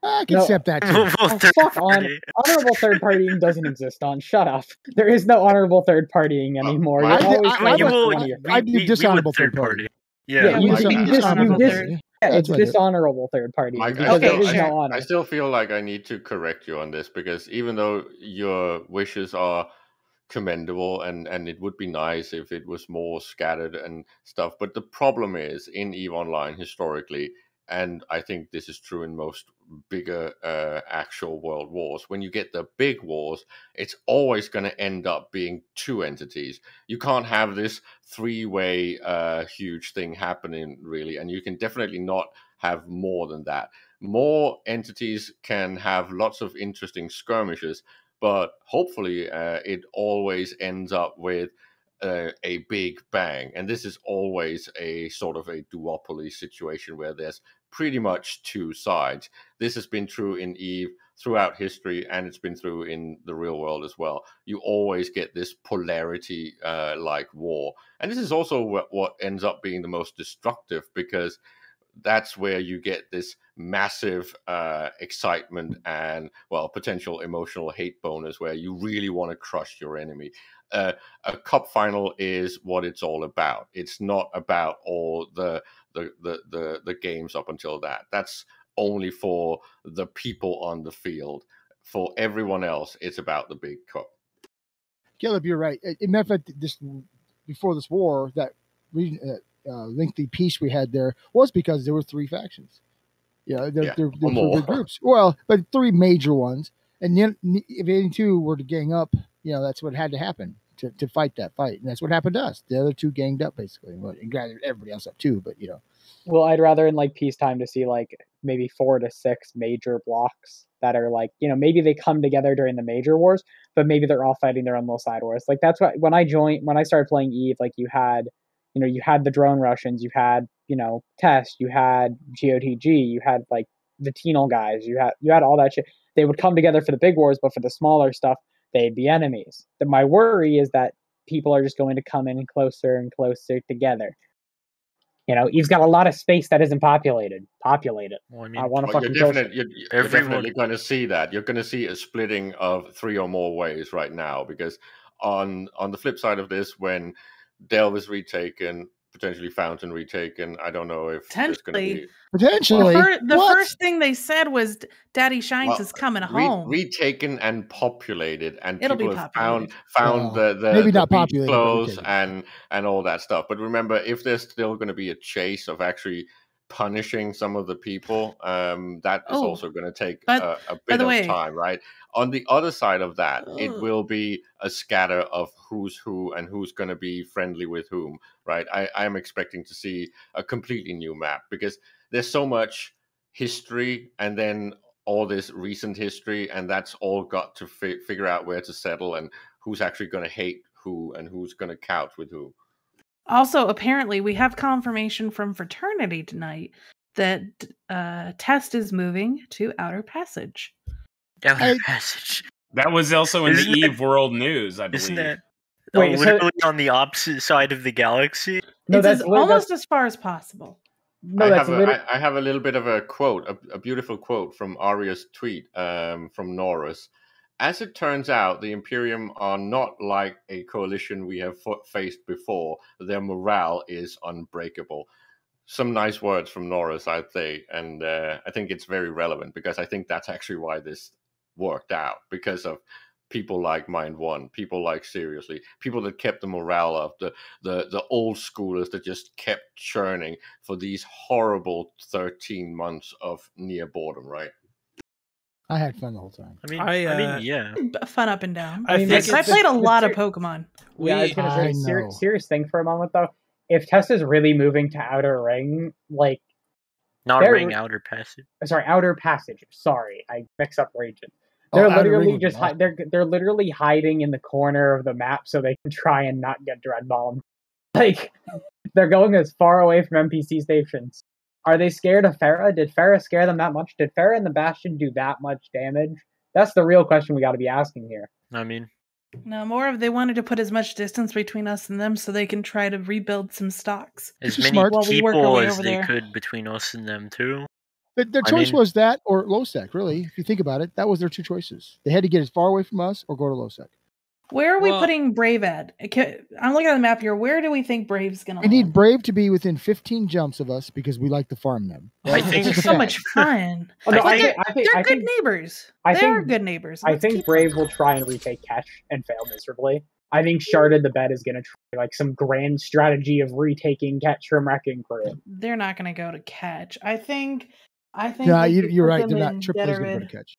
I can No. accept that too. Oh, fuck on honorable third partying doesn't exist on shut up there is no honorable third partying anning I You're did- always I- I will- one of your- I do dishonorable third party. yeah, Yeah, you, like you, dis, you Dishonorable dis, third. Yeah, That's it's what I do. dishonorable third party Mike, I because still, there is no I, honor I still feel like I need to correct you on this because even though your wishes are commendable and and it would be nice if it was more scattered and stuff, but the problem is in Eve Online historically, and I think this is true in most bigger uh, actual world wars. When you get the big wars, it's always going to end up being two entities. You can't have this three-way uh, huge thing happening really, and you can definitely not have more than that. More entities can have lots of interesting skirmishes, but hopefully uh, it always ends up with uh, a big bang. And this is always a sort of a duopoly situation where there's pretty much two sides. This has been true in Eve throughout history, and it's been true in the real world as well. You always get this polarity uh, like war. And this is also what, what ends up being the most destructive because that's where you get this massive uh, excitement and well potential emotional hate bonus where you really want to crush your enemy uh, a cup final is what it's all about it's not about all the the, the the the games up until that that's only for the people on the field for everyone else it's about the big cup Caleb, you're right. It, matter fact, this before this war, that uh, uh, lengthy peace we had there was because there were three factions. Yeah, there, Yeah, there were more. groups. Well, but three major ones, and then if any two were to gang up, you know, that's what had to happen to, to fight that fight, and that's what happened to us. The other two ganged up basically, and gathered everybody else up too. But you know, well i'd rather in like peacetime to see like maybe four to six major blocks that are like you know maybe they come together during the major wars but maybe they're all fighting their own little side wars like that's what when i joined when i started playing eve like you had you know you had the drone russians you had you know test you had gotg you had like the Tenal guys you had you had all that shit they would come together for the big wars but for the smaller stuff they'd be enemies the, my worry is that people are just going to come in closer and closer together you know, Eve's got a lot of space that isn't populated. Populate it. Well, I I want to Well, fucking you're, definite, you're, you're definitely going to see that. You're going to see a splitting of three or more ways right now because on on the flip side of this, when Delve is retaken, potentially Fountain retaken, I don't know if there's going to Potentially. be potentially, The, fir- the first thing they said was Daddy Shines Well, is coming re- home. retaken and populated, and It'll be people have found found Well, the the, maybe the not beach populated, clothes and and all that stuff. But remember, if there's still going to be a chase of actually punishing some of the people, um, that is Oh, also going to take but- a, a bit of way- time, right? On the other side of that, it will be a scatter of who's who and who's going to be friendly with whom, right? I I'm expecting to see a completely new map because there's so much history and then all this recent history, and that's all got to fi- figure out where to settle and who's actually going to hate who and who's going to couch with who. Also, apparently, we have confirmation from Fraternity tonight that uh, Test is moving to Outer Passage. Outer I- Passage. That was also in the Isn't that- Eve World News, I believe. Isn't that Wait, oh, so- literally on the opposite side of the galaxy? No, it's that's as, li- that's- almost as far as possible. No, I, that's have a, literally. I, I have a little bit of a quote, a, a beautiful quote from Arya's tweet um, from Norris. As it turns out, the Imperium are not like a coalition we have faced before. Their morale is unbreakable. Some nice words from Norris, I'd say, and uh, I think it's very relevant because I think that's actually why this worked out because of people like Mind One, people like Seriously, people that kept the morale up, the the the old schoolers that just kept churning for these horrible thirteen months of near boredom, right? I had fun the whole time. I mean, I, I, uh, mean, yeah. Fun up and down. I I, think I played a lot of the- Pokemon. yeah, I was gonna I say ser- know. serious thing for a moment though. If Tessa's really moving to Outer Ring, like Not ring outer passage. sorry, Outer Passage. Sorry, I mix up region. Oh, They're Outer Ring literally just hi- they're they're literally hiding in the corner of the map so they can try and not get dread bombed. Like they're going as far away from NPC stations. Are they scared of Farah? Did Farah scare them that much? Did Farah and the Bastion do that much damage? That's the real question we got to be asking here. I mean, No, more of they wanted to put as much distance between us and them so they can try to rebuild some stocks. as many smart. While we work people as over they there. could between us and them too. Their, their I choice mean- was that or lowsec, really. If you think about it, that was their two choices. They had to get as far away from us or go to lowsec. Where are we Well- putting Brave at? I'm looking at the map here. Where do we think Brave's gonna? We need? Brave to be within 15 jumps of us because we like to farm them. I think- just They're so much fun. Oh, no, I they're, I think, they're I good think, neighbors. I they think- are good neighbors. I Let's think Brave them. will try and retake Catch and fail miserably. I think Sharded the Bed is going to try like some grand strategy of retaking Catch from Wrecking Crew. They're not gonna go to catch. I think. I think. Yeah, you, you're right. They're not. in Triple A's going to go to catch.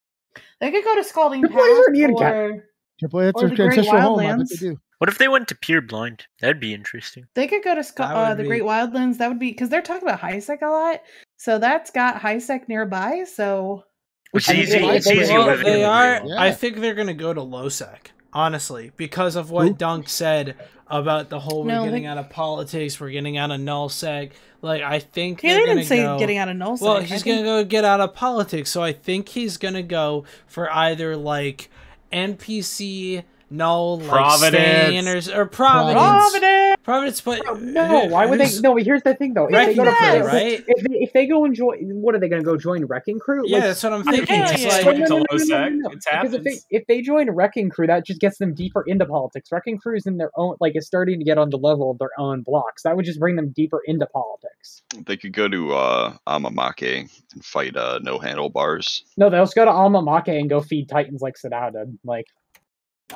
They could go to Scalding Triple A's Pass already in catch. or Triple A, Or their the Great ancestral home. I bet Wildlands. they do. What if they went to Pure Blind? That'd be interesting. they could go to Sc- uh, the be- Great Wildlands. That would be because they're talking about Highsec a lot. So that's got Highsec nearby. So It's I mean, easy. It's if they easy go- Well, they are. Yeah. I think they're gonna go to lowsec, honestly, because of what Who? Dunk said about the whole No, we're getting they- out of politics, we're getting out of nullsec. Like I think yeah, they're didn't say go, getting out of null. Well, sec. I he's gonna go get out of politics, so I think he's gonna go for either like NPC null, like Providence. Stain or, or Providence. Providence. Providence, but No, why would they? No, but here's the thing though. If they go to Wrecking Crew, right? if they, if they go and join, what are they going to go join Wrecking Crew? Yeah, that's what I'm thinking. think It's it's like, no, no, no, no, no, lowsec. no. It's Because if they if they join Wrecking Crew, that just gets them deeper into politics. Wrecking Crew is in their own like is starting to get on the level of their own blocks. That would just bring them deeper into politics. They could go to uh, Amamake and fight uh, no handlebars. No, they'll just go to Amamake and go feed Titans like Sadao did. Like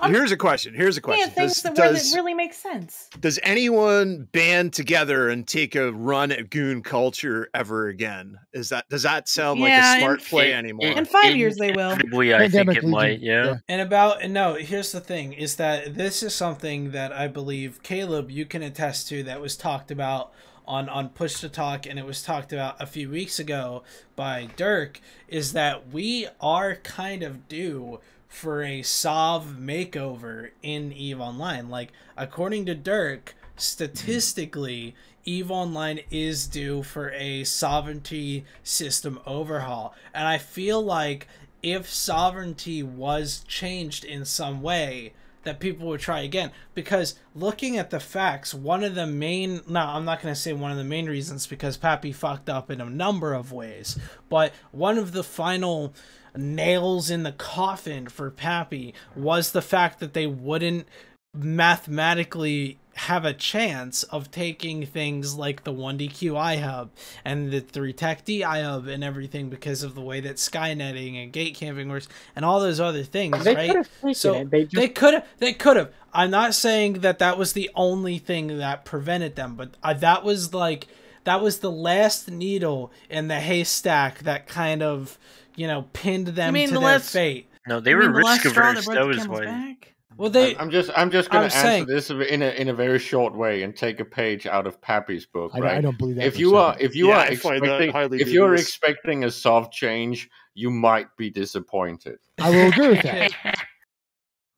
Here's a question. Here's a Yeah, question. things Does, that, does, that really makes sense. does anyone band together and take a run at goon culture ever again? Is that does that sound like a smart in- play It- anymore? In five In- years, they will. Inevitably, I think it might. Yeah. yeah. And about no, here's the thing: is that this is something that I believe Caleb you can attest to that was talked about on on Push to Talk, and it was talked about a few weeks ago by Dirk. Is that we are kind of due for a Sov makeover in Eve Online? Like according to Dirk, statistically. Eve Online is due for a sovereignty system overhaul. And I feel like if sovereignty was changed in some way, that people would try again. Because looking at the facts, one of the main no, I'm not gonna say one of the main reasons because PAPI fucked up in a number of ways. But one of the final nails in the coffin for PAPI was the fact that they wouldn't mathematically have a chance of taking things like the 1DQ iHub and the 3Tech D iHub and everything because of the way that Skynetting and gate camping works and all those other things, they right? could have taken So it. They just they could have. They could have. I'm not saying that that was the only thing that prevented them, but uh, that was like that was the last needle in the haystack that kind of you know pinned them mean to the their last- fate. No, they You were mean the last risk straw that averse. That the was why. back? Well, they. I'm just I'm just gonna I'm answer saying- this in a in a very short way and take a page out of PAPI's book. I, don't- right? I don't believe that. if for a you are if you Yeah, are I find that expecting if you're dubious. expecting a Sov change, you might be disappointed. I will agree with that.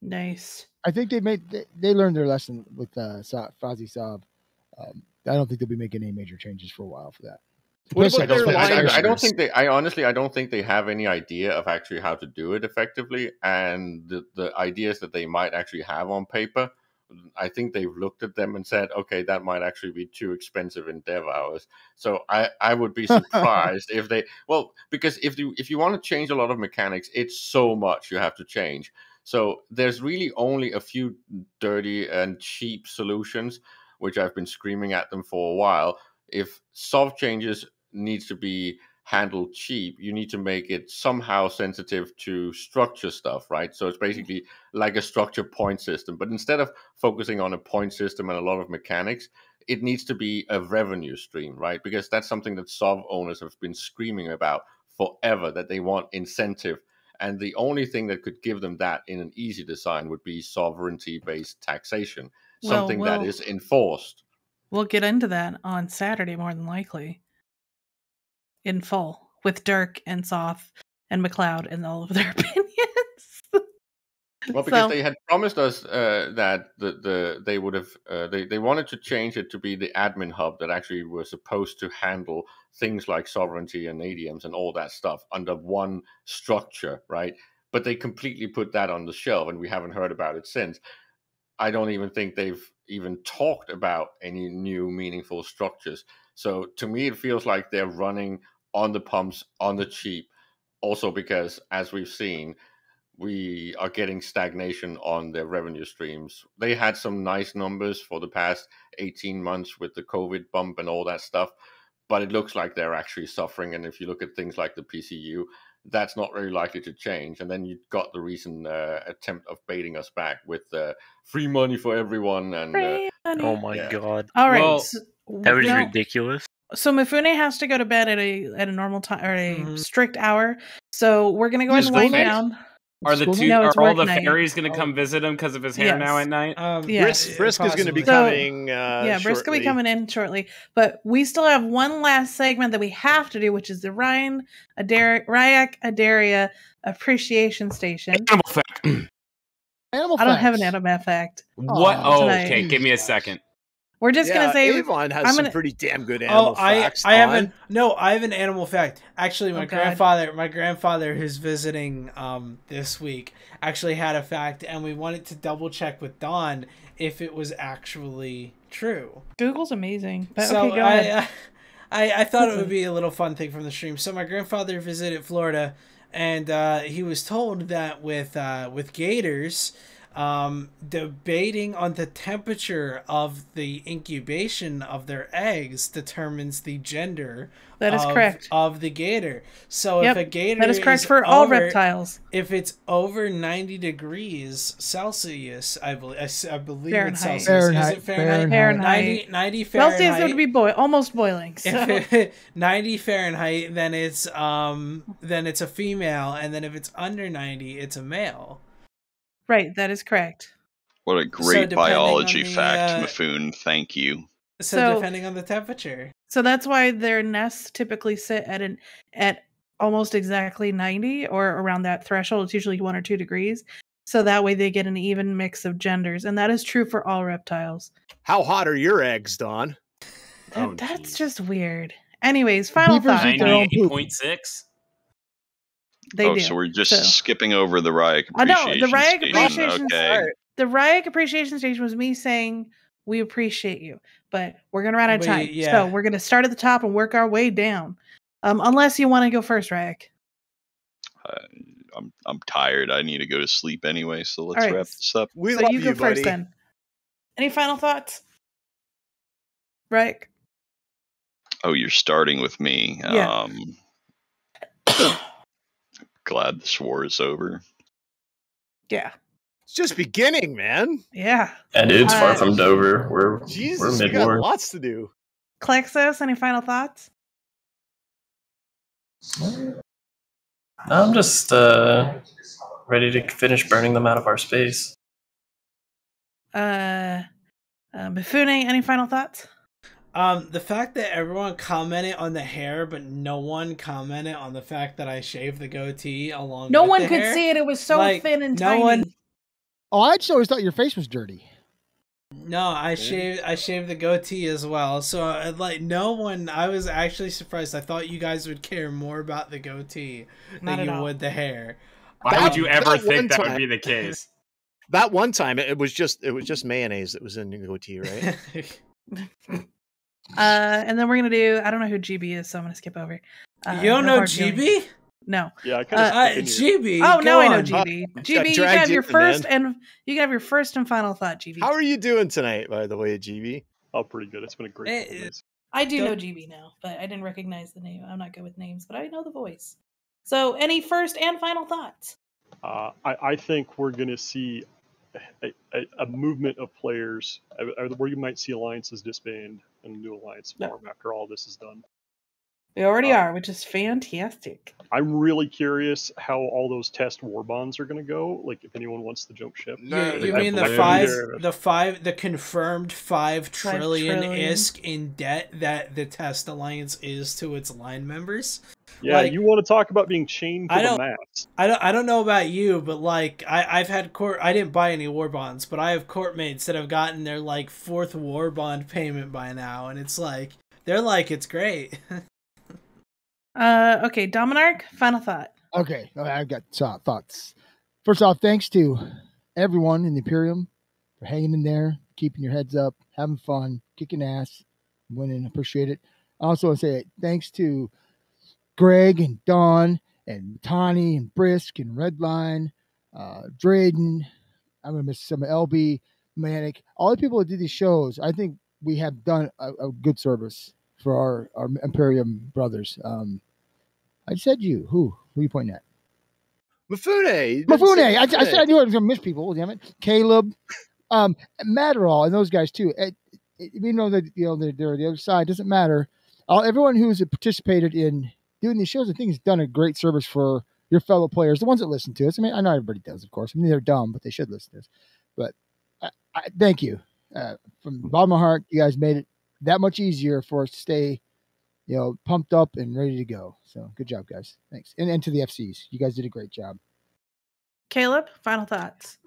Nice. I think they made they, they learned their lesson with uh, Sa- Fozzie Sov. Um, I don't think they'll be making any major changes for a while for that. What about their this I, I- I don't think they. I honestly, I don't think they have any idea of actually how to do it effectively, and the the ideas that they might actually have on paper. I think they've looked at them and said, okay, that might actually be too expensive in dev hours. So I, I would be surprised if they well because if you if you want to change a lot of mechanics, it's so much you have to change. So there's really only a few dirty and cheap solutions, which I've been screaming at them for a while. If Sov changes needs to be handled cheap, you need to make it somehow sensitive to structure stuff, right? So it's mm. basically like a structure point system. But instead of focusing on a point system and a lot of mechanics, it needs to be a revenue stream, right? Because that's something that Sov owners have been screaming about forever that they want incentive. And the only thing that could give them that in an easy design would be sovereignty based taxation, Well, something that well- is enforced. We'll get into that on Saturday, more than likely, in full with Dirk and Soth and McLeod and all of their opinions. Well, because So- they had promised us uh, that the, the they would have uh, they they wanted to change it to be the admin hub that actually was supposed to handle things like sovereignty and ADMs and all that stuff under one structure, right? But they completely put that on the shelf, and we haven't heard about it since. I don't even think they've even talked about any new meaningful structures. So to me, it feels like they're running on the pumps on the cheap. Also, because as we've seen, we are getting stagnation on their revenue streams. They had some nice numbers for the past 18 months with the COVID bump and all that stuff, but it looks like they're actually suffering. And if you look at things like the PCU, that's not very likely to change. And then you've got the recent uh, attempt of baiting us back with uh, free money for everyone. And uh, Free money. Oh my Yeah. god. All right. Well, That was now- ridiculous. So Mifune has to go to bed at a at a normal time or a Mhm. strict hour. So we're gonna go ahead and School wind night? down. Are the two No, are it's all work the night. fairies going to come visit him because of his hair now at night? Um, Yeah. Brisk, Brisk is going to be So- coming. Uh, yeah, Brisk will be coming in shortly. But we still have one last segment that we have to do, which is the Ryan Adar- Ryak Adaria Appreciation Station. Animal fact. Animal I don't have an facts. animal effect. what? Oh, tonight. okay. Give me a second. We're just yeah, gonna say Avon has I'm some gonna- pretty damn good animal Oh, I facts. I have Don. an no, I have an animal fact. Actually, my Oh, God. grandfather, my grandfather who's visiting um this week, actually had a fact, and we wanted to double check with Don if it was actually true. Google's amazing. But so okay, go I, ahead. I I thought it would be a little fun thing from the stream. So my grandfather visited Florida, and uh, he was told that with uh, with gators, um, debating on the temperature of the incubation of their eggs determines the gender. That is of- correct. of the gator. So Yep, if a gator that is correct is for all over- reptiles. If it's over ninety degrees Celsius, I believe I believe Fahrenheit. it's Celsius. Fahrenheit, Is it Fahrenheit? Fahrenheit. 90, 90 Fahrenheit. Celsius would be boi- almost boiling. So. If it, 90 Fahrenheit, then it's um then it's a female, and then if it's under 90, it's a male. Right, that is correct. What a great depending biology the, fact, uh, Mifune. Thank you. So, So- depending on the temperature. So that's why their nests typically sit at an at almost exactly 90 or around that threshold. It's usually one or two degrees. So that way they get an even mix of genders. And that is true for all reptiles. How hot are your eggs, Don? Oh, that's geez. just weird. Anyways, final Beavers thought. eat their own poop. 98.6? They oh, do. so we're just So- skipping over the Ryak I know, the Ryak appreciation Okay. the Ryak appreciation station was me saying we appreciate you, but we're gonna run out of We- time. yeah. So we're gonna start at the top and work our way down. Um, unless you want to go first, Ryak. Uh, I'm I'm tired. I need to go to sleep anyway. So let's All right. wrap this up. We so love you go you, first buddy. then. Any final thoughts? Ryak? Oh, you're starting with me. Yeah. Um, glad this war is over. Yeah. It's just beginning, man. Yeah. And it's Uh, far from Dover. We're Jesus, we're we mid got war. lots to do. Klexos, any final thoughts? I'm just uh, ready to finish burning them out of our space. Uh, uh Mifune, any final thoughts? Um, the fact that everyone commented on the hair, but no one commented on the fact that I shaved the goatee along. No with one the could hair. see it. It was so Like, thin and no tiny. one- Oh, I just always thought your face was dirty. No, I shaved. I shaved the goatee as well. So uh, like, no one. I was actually surprised. I thought you guys would care more about the goatee Not than you all. would the hair. Why That- would you ever that think one that would be the case? That one time, it, it was just it was just mayonnaise that was in the goatee, right? Uh, and then we're gonna do. I don't know who GB is, so I'm gonna skip over. Uh, you don't no know hard feelings. GB? No. yeah, I could've Uh, Uh, GB. Oh, now go I know. GB. I GB, you can have your in, first man. and you can have your first and final thought, GB. How are you doing tonight, by the way, GB? Oh, pretty good. It's been a great. Couple days. I do Don't- know GB now, but I didn't recognize the name. I'm not good with names, but I know the voice. So, any first and final thoughts? Uh, I, I think we're going to see a, a, a movement of players where you might see alliances disband and new alliance Yeah. form after all this is done. We already Uh, are, which is fantastic. I'm really curious how all those test war bonds are going to go. Like, if anyone wants to jump ship. You, you I mean the believe- five, the five, the confirmed five Five trillion, trillion. isk in debt that the Test Alliance is to its line members? Yeah, Like, you want to talk about being chained to I the don't, mast. I don't, I don't know about you, but like I, I've had court. I didn't buy any war bonds, but I have court mates that have gotten their like fourth war bond payment by now, and it's like they're like it's great. Uh, okay, Dominarch, final thought. Okay, all right, I've got so- thoughts. First off, thanks to everyone in the Imperium for hanging in there, keeping your heads up, having fun, kicking ass, winning. Appreciate it. I also want to say thanks to Greg and Don and Tani and Brisk and Redline, uh, Drayden. I'm gonna miss some LB, Manic, all the people that did these shows. I think we have done a, a good service for our, our Imperium brothers. Um, I said you. Who? Who are you pointing at? Mafune. Mafune. I, I said I knew I was gonna miss people. Damn it, Caleb, um, Matterall, and those guys too. It, it, even though that you know they're, they're the other side, doesn't matter. All everyone who's participated in doing these shows, I think, has done a great service for your fellow players, the ones that listen to us. I mean, I know everybody does, of course. I mean, they're dumb, but they should listen to us. But I, I, thank you uh, from the bottom of my heart. You guys made it that much easier for us to stay, you know, pumped up and ready to go. So good job, guys. Thanks, and and to the FCs, you guys did a great job. Caleb, final thoughts.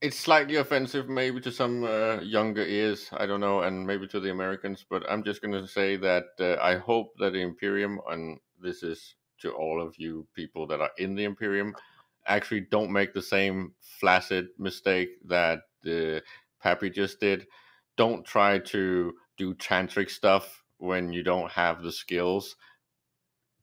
It's slightly offensive, maybe to some uh, younger ears. I don't know, and maybe to the Americans. But I'm just going to say that uh, I hope that the Imperium, and this is to all of you people that are in the Imperium, actually don't make the same flaccid mistake that uh, PAPI just did. Don't try to do tantric stuff when you don't have the skills.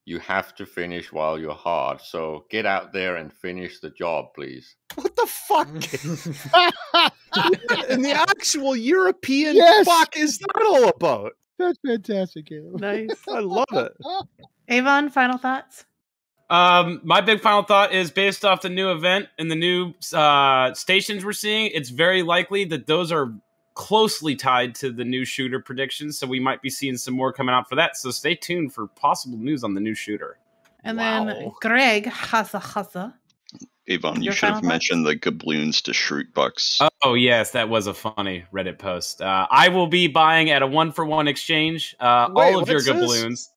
You have to finish while you're hard. So get out there and finish the job, please. What the fuck? and the actual European Yes. fuck is that all about? That's fantastic, Caleb. Nice. I love it. Avon, final thoughts. Um, my big final thought is based off the new event and the new uh, stations we're seeing. It's very likely that those are closely tied to the new shooter predictions, so we might be seeing some more coming out for that. So stay tuned for possible news on the new shooter. And then Greg, Haza Haza. Avon, you should have final thoughts? mentioned the gabloons to shroot bucks. Oh yes, that was a funny Reddit post. Uh, I will be buying at a one for one exchange uh, Wait, all of your what's this?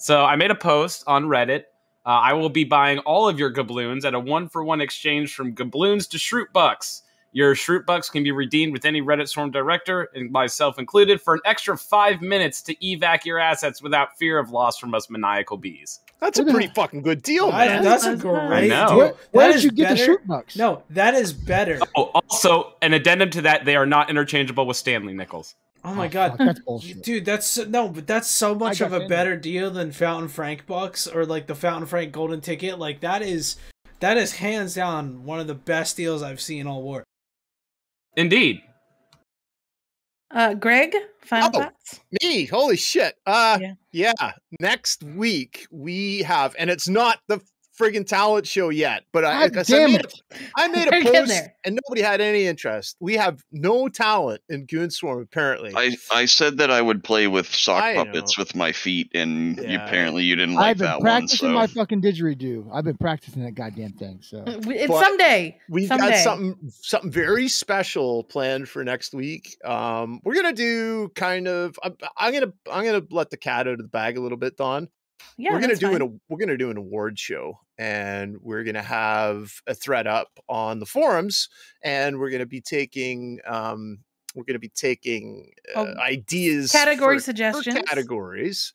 Gabloons. So I made a post on Reddit. Uh, I will be buying all of your gabloons at a one for one exchange from gabloons to shroot bucks. Your shroot bucks can be redeemed with any Reddit Storm director, and myself included, for an extra five minutes to evac your assets without fear of loss from us maniacal bees. That's a pretty fucking good deal, That- man. that's That's nice. great I know. deal. Where- where That did you get the better- shoot bucks? No, that is better. Oh, also an addendum to that: they are not interchangeable with Stanley nickels. Oh my Oh, god, fuck, that's bullshit. dude, that's no, but that's so much of a Fanny. better deal than Fountain Frank bucks or like the Fountain Frank golden ticket. Like that is that is hands down one of the best deals I've seen all war. Indeed. Uh, Greg, final Oh. thoughts. Me, holy shit. Uh Yeah. yeah. Next week we have and it's not the friggin' talent show yet, but I, God 'cause I damn made it. a, I made a post and nobody had any interest. We have no talent in Goonswarm apparently. I, I said that I would play with sock I puppets with my feet, and you, apparently you didn't like I've been that one. practicing So my fucking didgeridoo. I've been practicing that goddamn thing. So It's But someday. We've someday. got something something very special planned for next week. Um, we're gonna do kind of. I'm, I'm gonna I'm gonna let the cat out of the bag a little bit, Don. Yeah, we're gonna do fine. an we're gonna do an award show, and we're gonna have a thread up on the forums, and we're gonna be taking um, we're gonna be taking uh, Oh, ideas category for- for suggestions. categories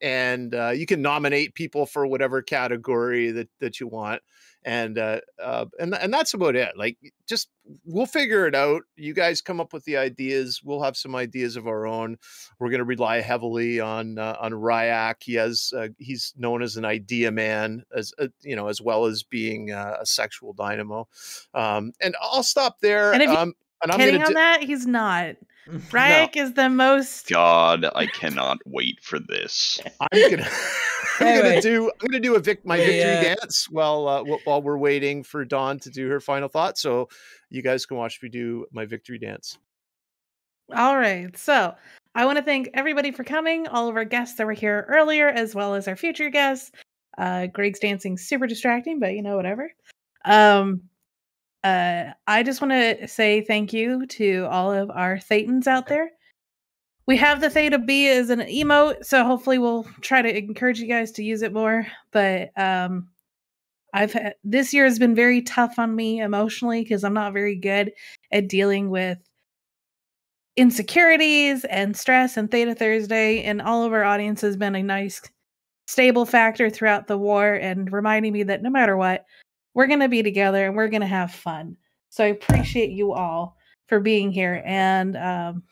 and uh, you can nominate people for whatever category that, that you want and uh, uh, and and that's about it like just we'll figure it out you guys come up with the ideas we'll have some ideas of our own we're going to rely heavily on uh, on Ryak he has uh, he's known as an idea man as uh, you know as well as being uh, a sexual dynamo um, and I'll stop there And if you- um, and I'm Kidding on di- that, he's not. Ryak is the most. God, I cannot wait for this. I'm gonna, I'm Anyway. gonna do I'm gonna do a vic- my Yeah, victory yeah. dance while uh, wh- while we're waiting for Dawn to do her final thought. So you guys can watch me do my victory dance. All right. So I want to thank everybody for coming, all of our guests that were here earlier, as well as our future guests. Uh, Greg's dancing super distracting, but you know, whatever. Um, uh, I just want to say thank you to all of our Thetans out there. We have the Theta B as an emote, so hopefully we'll try to encourage you guys to use it more. But um, I've had, this year has been very tough on me emotionally because I'm not very good at dealing with insecurities and stress and Theta Thursday, and all of our audience has been a nice, stable factor throughout the war and reminding me that no matter what, we're going to be together and we're going to have fun. So I appreciate you all for being here. And, um,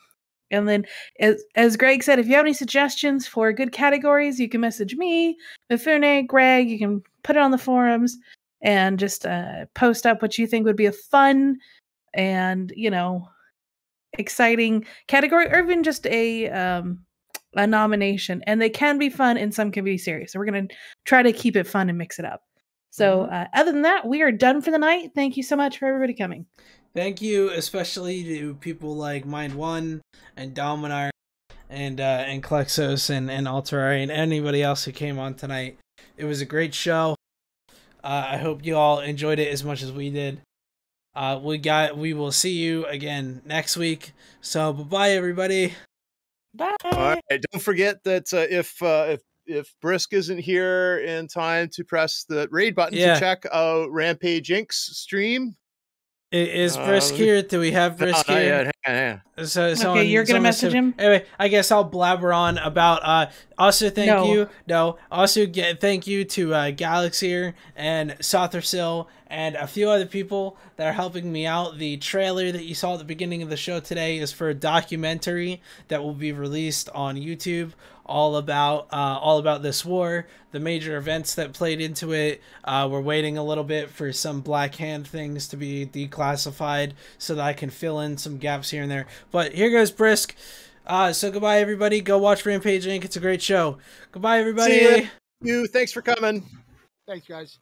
and then, as, as Greg said, if you have any suggestions for good categories, you can message me, Mifune, Greg. You can put it on the forums and just uh, post up what you think would be a fun and, you know, exciting category or even just a um a nomination and they can be fun and some can be serious so we're going to try to keep it fun and mix it up so uh, other than that we are done for the night thank you so much for everybody coming Thank you, especially to people like Mind One and Dominar and uh, and Klexos and and Alterari and anybody else who came on tonight. It was a great show. Uh, I hope you all enjoyed it as much as we did. Uh, we got we will see you again next week. So bye bye everybody. Bye. All right. Don't forget that uh, if uh, if if Brisk isn't here in time to press the raid button Yeah. to check out Rampage Inc.'s stream. Is Brisk Uh, here? Do we have Brisk here? Yet. Hang on, hang on. So, Okay, someone- you're gonna message him? Anyway, I guess I'll blabber on about. Uh, also, thank No. you. No, also get thank you to uh, Galaxier and Sothersil and a few other people that are helping me out. The trailer that you saw at the beginning of the show today is for a documentary that will be released on YouTube, all about uh, all about this war, the major events that played into it. Uh, we're waiting a little bit for some Black Hand things to be declassified so that I can fill in some gaps here and there. But here goes Brisk. Uh, so goodbye, everybody. Go watch Rampage Inc. It's a great show. Goodbye, everybody. See. You. Thanks for coming. Thanks, guys.